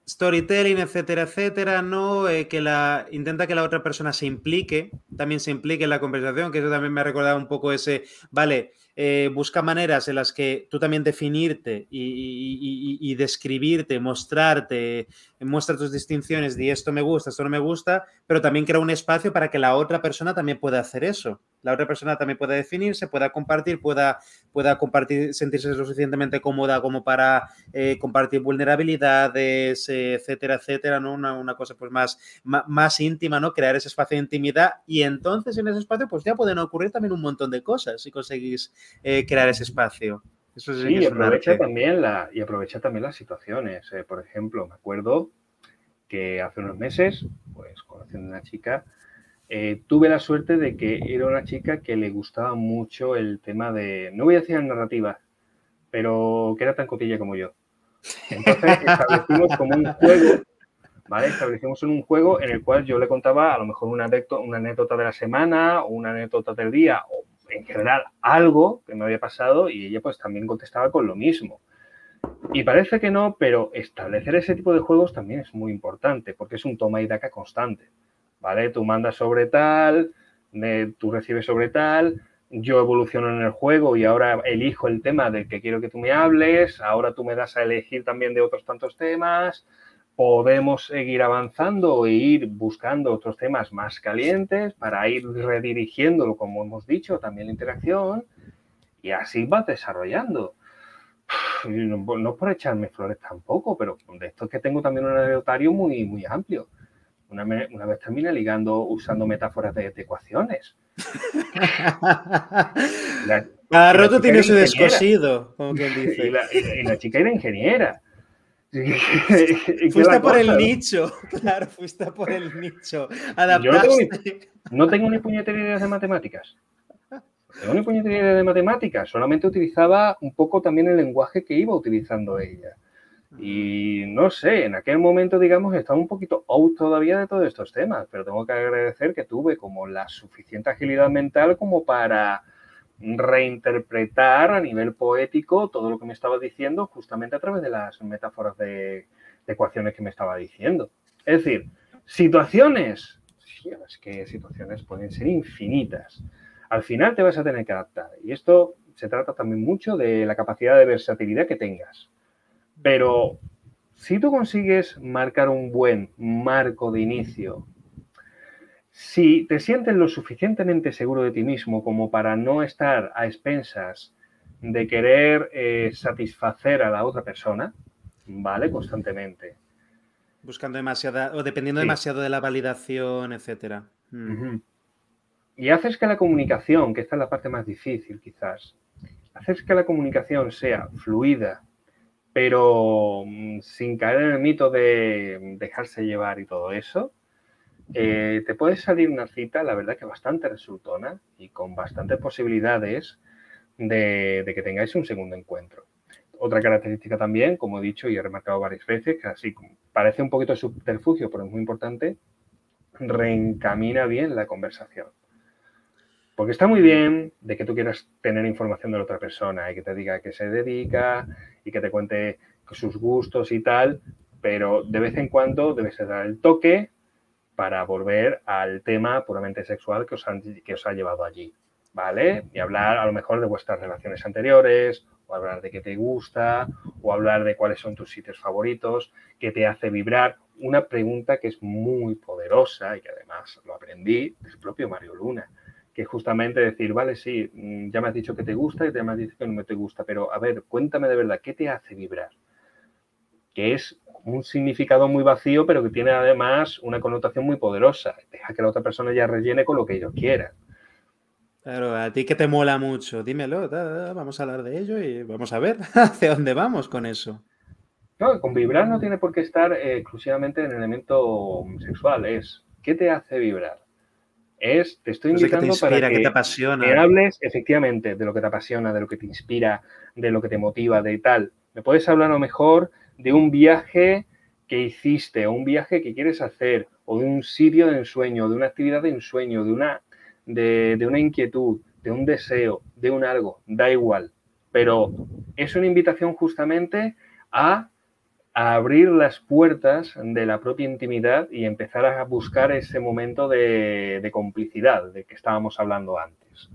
storytelling, etcétera, etcétera, ¿no? Eh, que la, intenta que la otra persona se implique, también se implique en la conversación, que eso también me ha recordado un poco ese, vale, eh, busca maneras en las que tú también definirte y, describirte, mostrarte, muestra tus distinciones de esto me gusta, esto no me gusta, pero también crea un espacio para que la otra persona también pueda hacer eso. La otra persona también pueda definirse, pueda compartir, pueda, pueda compartir, sentirse lo suficientemente cómoda como para eh, compartir vulnerabilidades, etcétera, etcétera, ¿no? Una, cosa pues más, más, íntima, ¿no? Crear ese espacio de intimidad y entonces en ese espacio pues ya pueden ocurrir también un montón de cosas si conseguís eh, crear ese espacio. Eso sí, y aprovecha, también la, y aprovecha también las situaciones. Eh, por ejemplo, me acuerdo que hace unos meses, pues conociendo a una chica, eh, tuve la suerte de que era una chica que le gustaba mucho el tema de, no voy a decir narrativa, pero que era tan cotilla como yo. Entonces establecimos como un juego, ¿vale? Establecimos un juego en el cual yo le contaba a lo mejor una anécdota, una anécdota de la semana o una anécdota del día o en general algo que me había pasado y ella pues también contestaba con lo mismo. Y parece que no, pero establecer ese tipo de juegos también es muy importante porque es un toma y daca constante, ¿vale? Tú mandas sobre tal, tú recibes sobre tal, yo evoluciono en el juego y ahora elijo el tema del que quiero que tú me hables, ahora tú me das a elegir también de otros tantos temas, podemos seguir avanzando e ir buscando otros temas más calientes para ir redirigiéndolo, como hemos dicho, también la interacción, y así va desarrollando. No, por echarme flores tampoco, pero de esto es que tengo también un anecdotario muy, muy amplio. una, vez termina ligando usando metáforas de, ecuaciones. Cada roto tiene su descosido, como quien dice. Y la, chica era ingeniera. fuiste por el nicho, claro, fuiste por el nicho. Adaptaste. no tengo ni puñetera idea de matemáticas. tengo ni puñetera idea de matemáticas, solamente utilizaba un poco también el lenguaje que iba utilizando ella. Y no sé, en aquel momento, digamos, estaba un poquito out todavía de todos estos temas, pero tengo que agradecer que tuve como la suficiente agilidad mental como para reinterpretar a nivel poético todo lo que me estaba diciendo justamente a través de las metáforas de, ecuaciones que me estaba diciendo. Es decir, situaciones, es que situaciones pueden ser infinitas. Al final te vas a tener que adaptar. Y esto se trata también mucho de la capacidad de versatilidad que tengas. Pero si tú consigues marcar un buen marco de inicio, si te sientes lo suficientemente seguro de ti mismo como para no estar a expensas de querer eh, satisfacer a la otra persona, ¿vale? Constantemente. Buscando demasiada, o dependiendo demasiado de la validación, etcétera. Mm. Y haces que la comunicación, que esta es la parte más difícil quizás, haces que la comunicación sea fluida, pero mm, sin caer en el mito de dejarse llevar y todo eso, eh, te puede salir una cita, la verdad que bastante resultona y con bastantes posibilidades de, que tengáis un segundo encuentro. Otra característica también, como he dicho y he remarcado varias veces, que así parece un poquito subterfugio, pero es muy importante, reencamina bien la conversación. Porque está muy bien de que tú quieras tener información de la otra persona y que te diga a qué se dedica y que te cuente sus gustos y tal, pero de vez en cuando debes dar el toque para volver al tema puramente sexual que os, ha llevado allí, ¿vale? Y hablar a lo mejor de vuestras relaciones anteriores, o hablar de qué te gusta, o hablar de cuáles son tus sitios favoritos, qué te hace vibrar. Una pregunta que es muy poderosa y que además lo aprendí del propio Mario Luna, que justamente decir, vale, sí, mm, ya me has dicho que te gusta y te me has dicho que no me te gusta, pero a ver, cuéntame de verdad, ¿qué te hace vibrar? Que es un significado muy vacío, pero que tiene además una connotación muy poderosa. Deja que la otra persona ya rellene con lo que ellos quieran. Claro, a ti que te mola mucho, dímelo, vamos a hablar de ello y vamos a ver hacia dónde vamos con eso. No, con vibrar no tiene por qué estar eh, exclusivamente en el elemento sexual, es ¿qué te hace vibrar? Es, te estoy invitando para que, te apasiona. que hables efectivamente de lo que te apasiona, de lo que te inspira, de lo que te motiva, de tal. Me puedes hablar a lo mejor de un viaje que hiciste o un viaje que quieres hacer o de un sitio de ensueño, de una actividad de ensueño, de una, de, una inquietud, de un deseo, de un algo, da igual. Pero es una invitación justamente a, abrir las puertas de la propia intimidad y empezar a buscar ese momento de, complicidad de que estábamos hablando antes.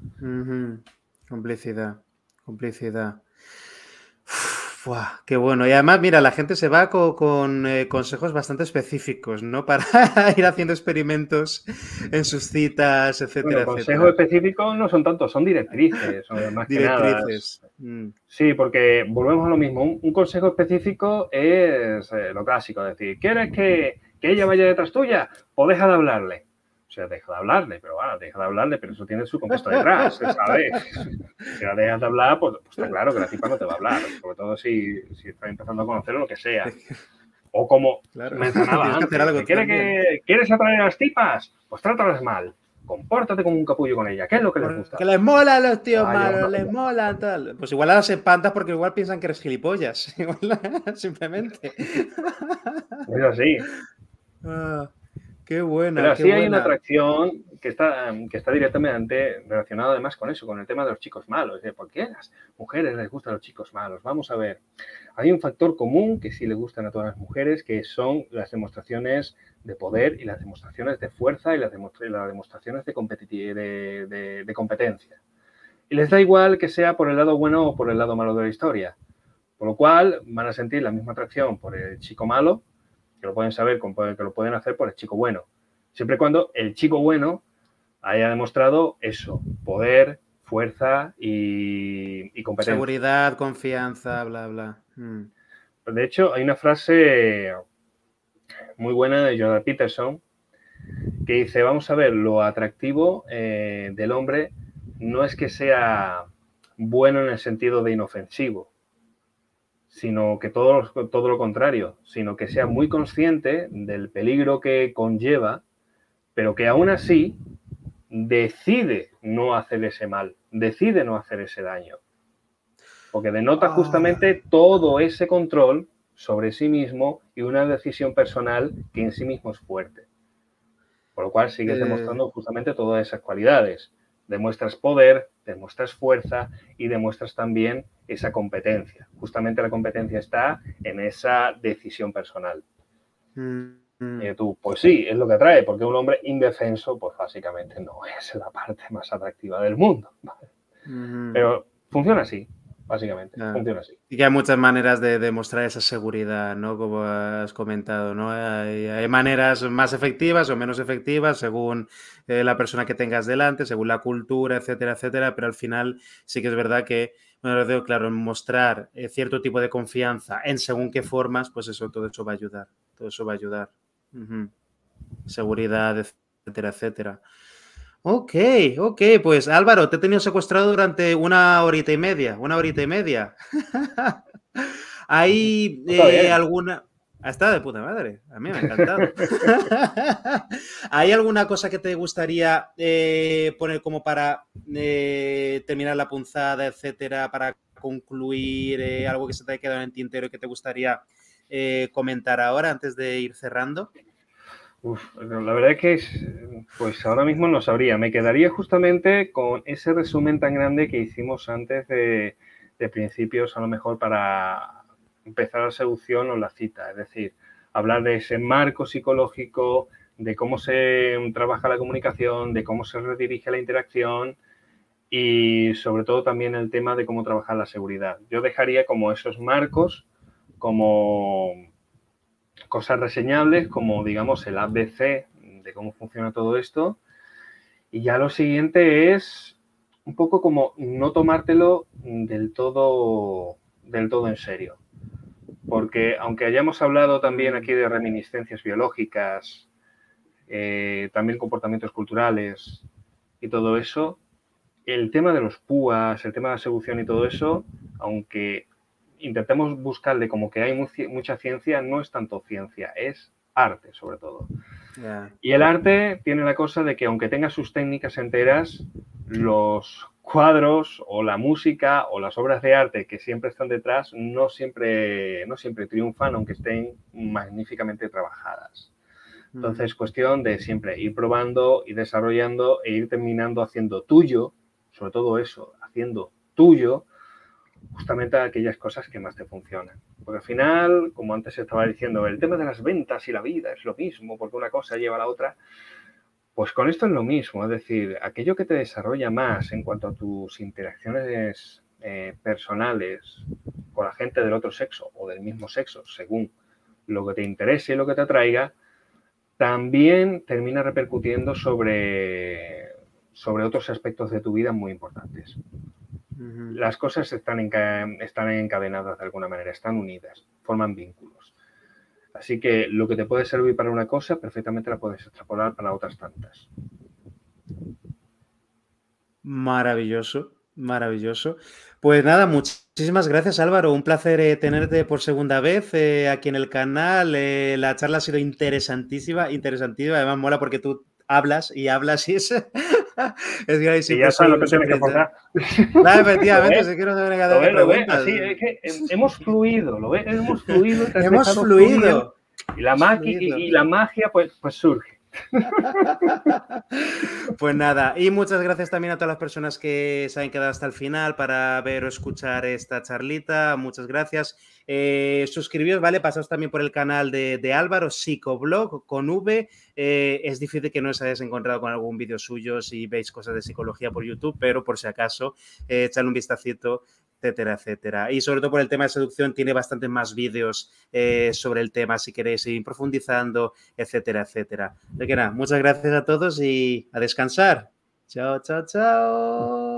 Complicidad, complicidad qué bueno. Y además, mira, la gente se va con, eh, consejos bastante específicos, ¿no? Para ir haciendo experimentos en sus citas, etcétera, Consejos específicos no son tantos, son directrices. más directrices. Mm. Sí, porque volvemos a lo mismo. Un, consejo específico es eh, lo clásico, es decir, ¿quieres que, que ella vaya detrás tuya? O deja de hablarle. O sea, deja de hablarle, pero bueno, deja de hablarle, pero eso tiene su contexto detrás, ¿sabes? si la dejas de hablar, pues, pues, está claro que la tipa no te va a hablar, sobre todo si, si estás empezando a conocer lo que sea. O como mencionaba antes, que, ¿quieres atraer a las tipas? Pues trátalas mal. Compórtate como un capullo con ella. ¿Qué es lo que les gusta? Que les mola a los tíos malos, les mola tal. Pues igual a las espantas porque igual piensan que eres gilipollas. simplemente. Es así. Ah. Qué buena. Pero sí hay una atracción que está, que está directamente relacionada además con eso, con el tema de los chicos malos. ¿Por qué a las mujeres les gustan los chicos malos? Vamos a ver. Hay un factor común que sí le gustan a todas las mujeres, que son las demostraciones de poder y las demostraciones de fuerza y las, demostraciones de, de competencia. Y les da igual que sea por el lado bueno o por el lado malo de la historia. Por lo cual van a sentir la misma atracción por el chico malo que lo pueden saber, que lo pueden hacer por el chico bueno. Siempre y cuando el chico bueno haya demostrado eso, poder, fuerza y, competencia. Seguridad, confianza, bla, bla. Mm. De hecho, hay una frase muy buena de Jordan Peterson que dice, vamos a ver, lo atractivo eh, del hombre no es que sea bueno en el sentido de inofensivo, sino que todo, todo lo contrario, sino que sea muy consciente del peligro que conlleva, pero que aún así decide no hacer ese mal, decide no hacer ese daño. Porque denota ah. justamente todo ese control sobre sí mismo y una decisión personal que en sí mismo es fuerte. Por lo cual sigues eh. demostrando justamente todas esas cualidades. Demuestras poder, demuestras fuerza y demuestras también esa competencia. Justamente la competencia está en esa decisión personal. Mm. Y tú, pues sí, es lo que atrae, porque un hombre indefenso, pues básicamente no es la parte más atractiva del mundo. Pero funciona así, básicamente, funciona así. Y que hay muchas maneras de demostrar esa seguridad, ¿no? Como has comentado, ¿no? Hay, maneras más efectivas o menos efectivas según eh, la persona que tengas delante, según la cultura, etcétera, etcétera, pero al final sí que es verdad que bueno, claro, en mostrar eh, cierto tipo de confianza en según qué formas, pues eso, todo eso va a ayudar, todo eso va a ayudar. Seguridad, etcétera, etcétera. Ok, ok, pues Álvaro, te he tenido secuestrado durante una horita y media, una horita y media. ¿Hay eh, alguna... Ha estado de puta madre, a mí me ha encantado. ¿Hay alguna cosa que te gustaría eh, poner como para eh, terminar la punzada, etcétera, para concluir algo que se te haya quedado en el tintero y que te gustaría eh, comentar ahora antes de ir cerrando? La verdad es que pues ahora mismo no sabría. Me quedaría justamente con ese resumen tan grande que hicimos antes de, principios, a lo mejor para empezar la seducción o la cita. Es decir, hablar de ese marco psicológico, de cómo se trabaja la comunicación, de cómo se redirige la interacción y sobre todo también el tema de cómo trabajar la seguridad. Yo dejaría como esos marcos como cosas reseñables, como digamos el ABC de cómo funciona todo esto. Y ya lo siguiente es un poco como no tomártelo del todo, del todo en serio. Porque aunque hayamos hablado también aquí de reminiscencias biológicas, eh, también comportamientos culturales y todo eso, el tema de los púas, el tema de la seducción y todo eso, aunque intentemos buscarle como que hay mucha ciencia, no es tanto ciencia, es arte sobre todo. Y el arte tiene la cosa de que aunque tenga sus técnicas enteras, los cuadros o la música o las obras de arte que siempre están detrás no siempre, no siempre triunfan, aunque estén magníficamente trabajadas. Entonces, cuestión de siempre ir probando y desarrollando e ir terminando haciendo tuyo, sobre todo eso, haciendo tuyo justamente aquellas cosas que más te funcionan. Porque al final, como antes estaba diciendo, el tema de las ventas y la vida es lo mismo, porque una cosa lleva a la otra. Pues con esto es lo mismo, es decir, aquello que te desarrolla más en cuanto a tus interacciones eh, personales con la gente del otro sexo o del mismo sexo, según lo que te interese y lo que te atraiga, también termina repercutiendo sobre, sobre otros aspectos de tu vida muy importantes. Las cosas están, están encadenadas de alguna manera, están unidas, forman vínculos. Así que lo que te puede servir para una cosa, perfectamente la puedes extrapolar para otras tantas. Maravilloso, maravilloso. Pues nada, muchísimas gracias Álvaro. Un placer eh, tenerte por segunda vez eh, aquí en el canal. Eh, la charla ha sido interesantísima, interesantísima. Además mola porque tú hablas y hablas y es, es que ya sabes lo que tienes que aportar. Claro, efectivamente, sé que no te que hacer preguntas. Así, es que hemos fluido, lo ves, hemos fluido. Hemos fluido. Y la, magia, y, la magia pues, pues surge. Pues nada, y muchas gracias también a todas las personas que se han quedado hasta el final para ver o escuchar esta charlita. Muchas gracias. Eh, suscribíos, ¿vale? Pasaos también por el canal de, Álvaro, Psicoblog, con V. Eh, es difícil que no os hayáis encontrado con algún vídeo suyo si veis cosas de psicología por YouTube, pero por si acaso, eh, echadle un vistacito etcétera, etcétera. Y sobre todo por el tema de seducción, tiene bastantes más vídeos eh, sobre el tema si queréis ir profundizando, etcétera, etcétera. De que nada, muchas gracias a todos y a descansar. Chao, chao, chao.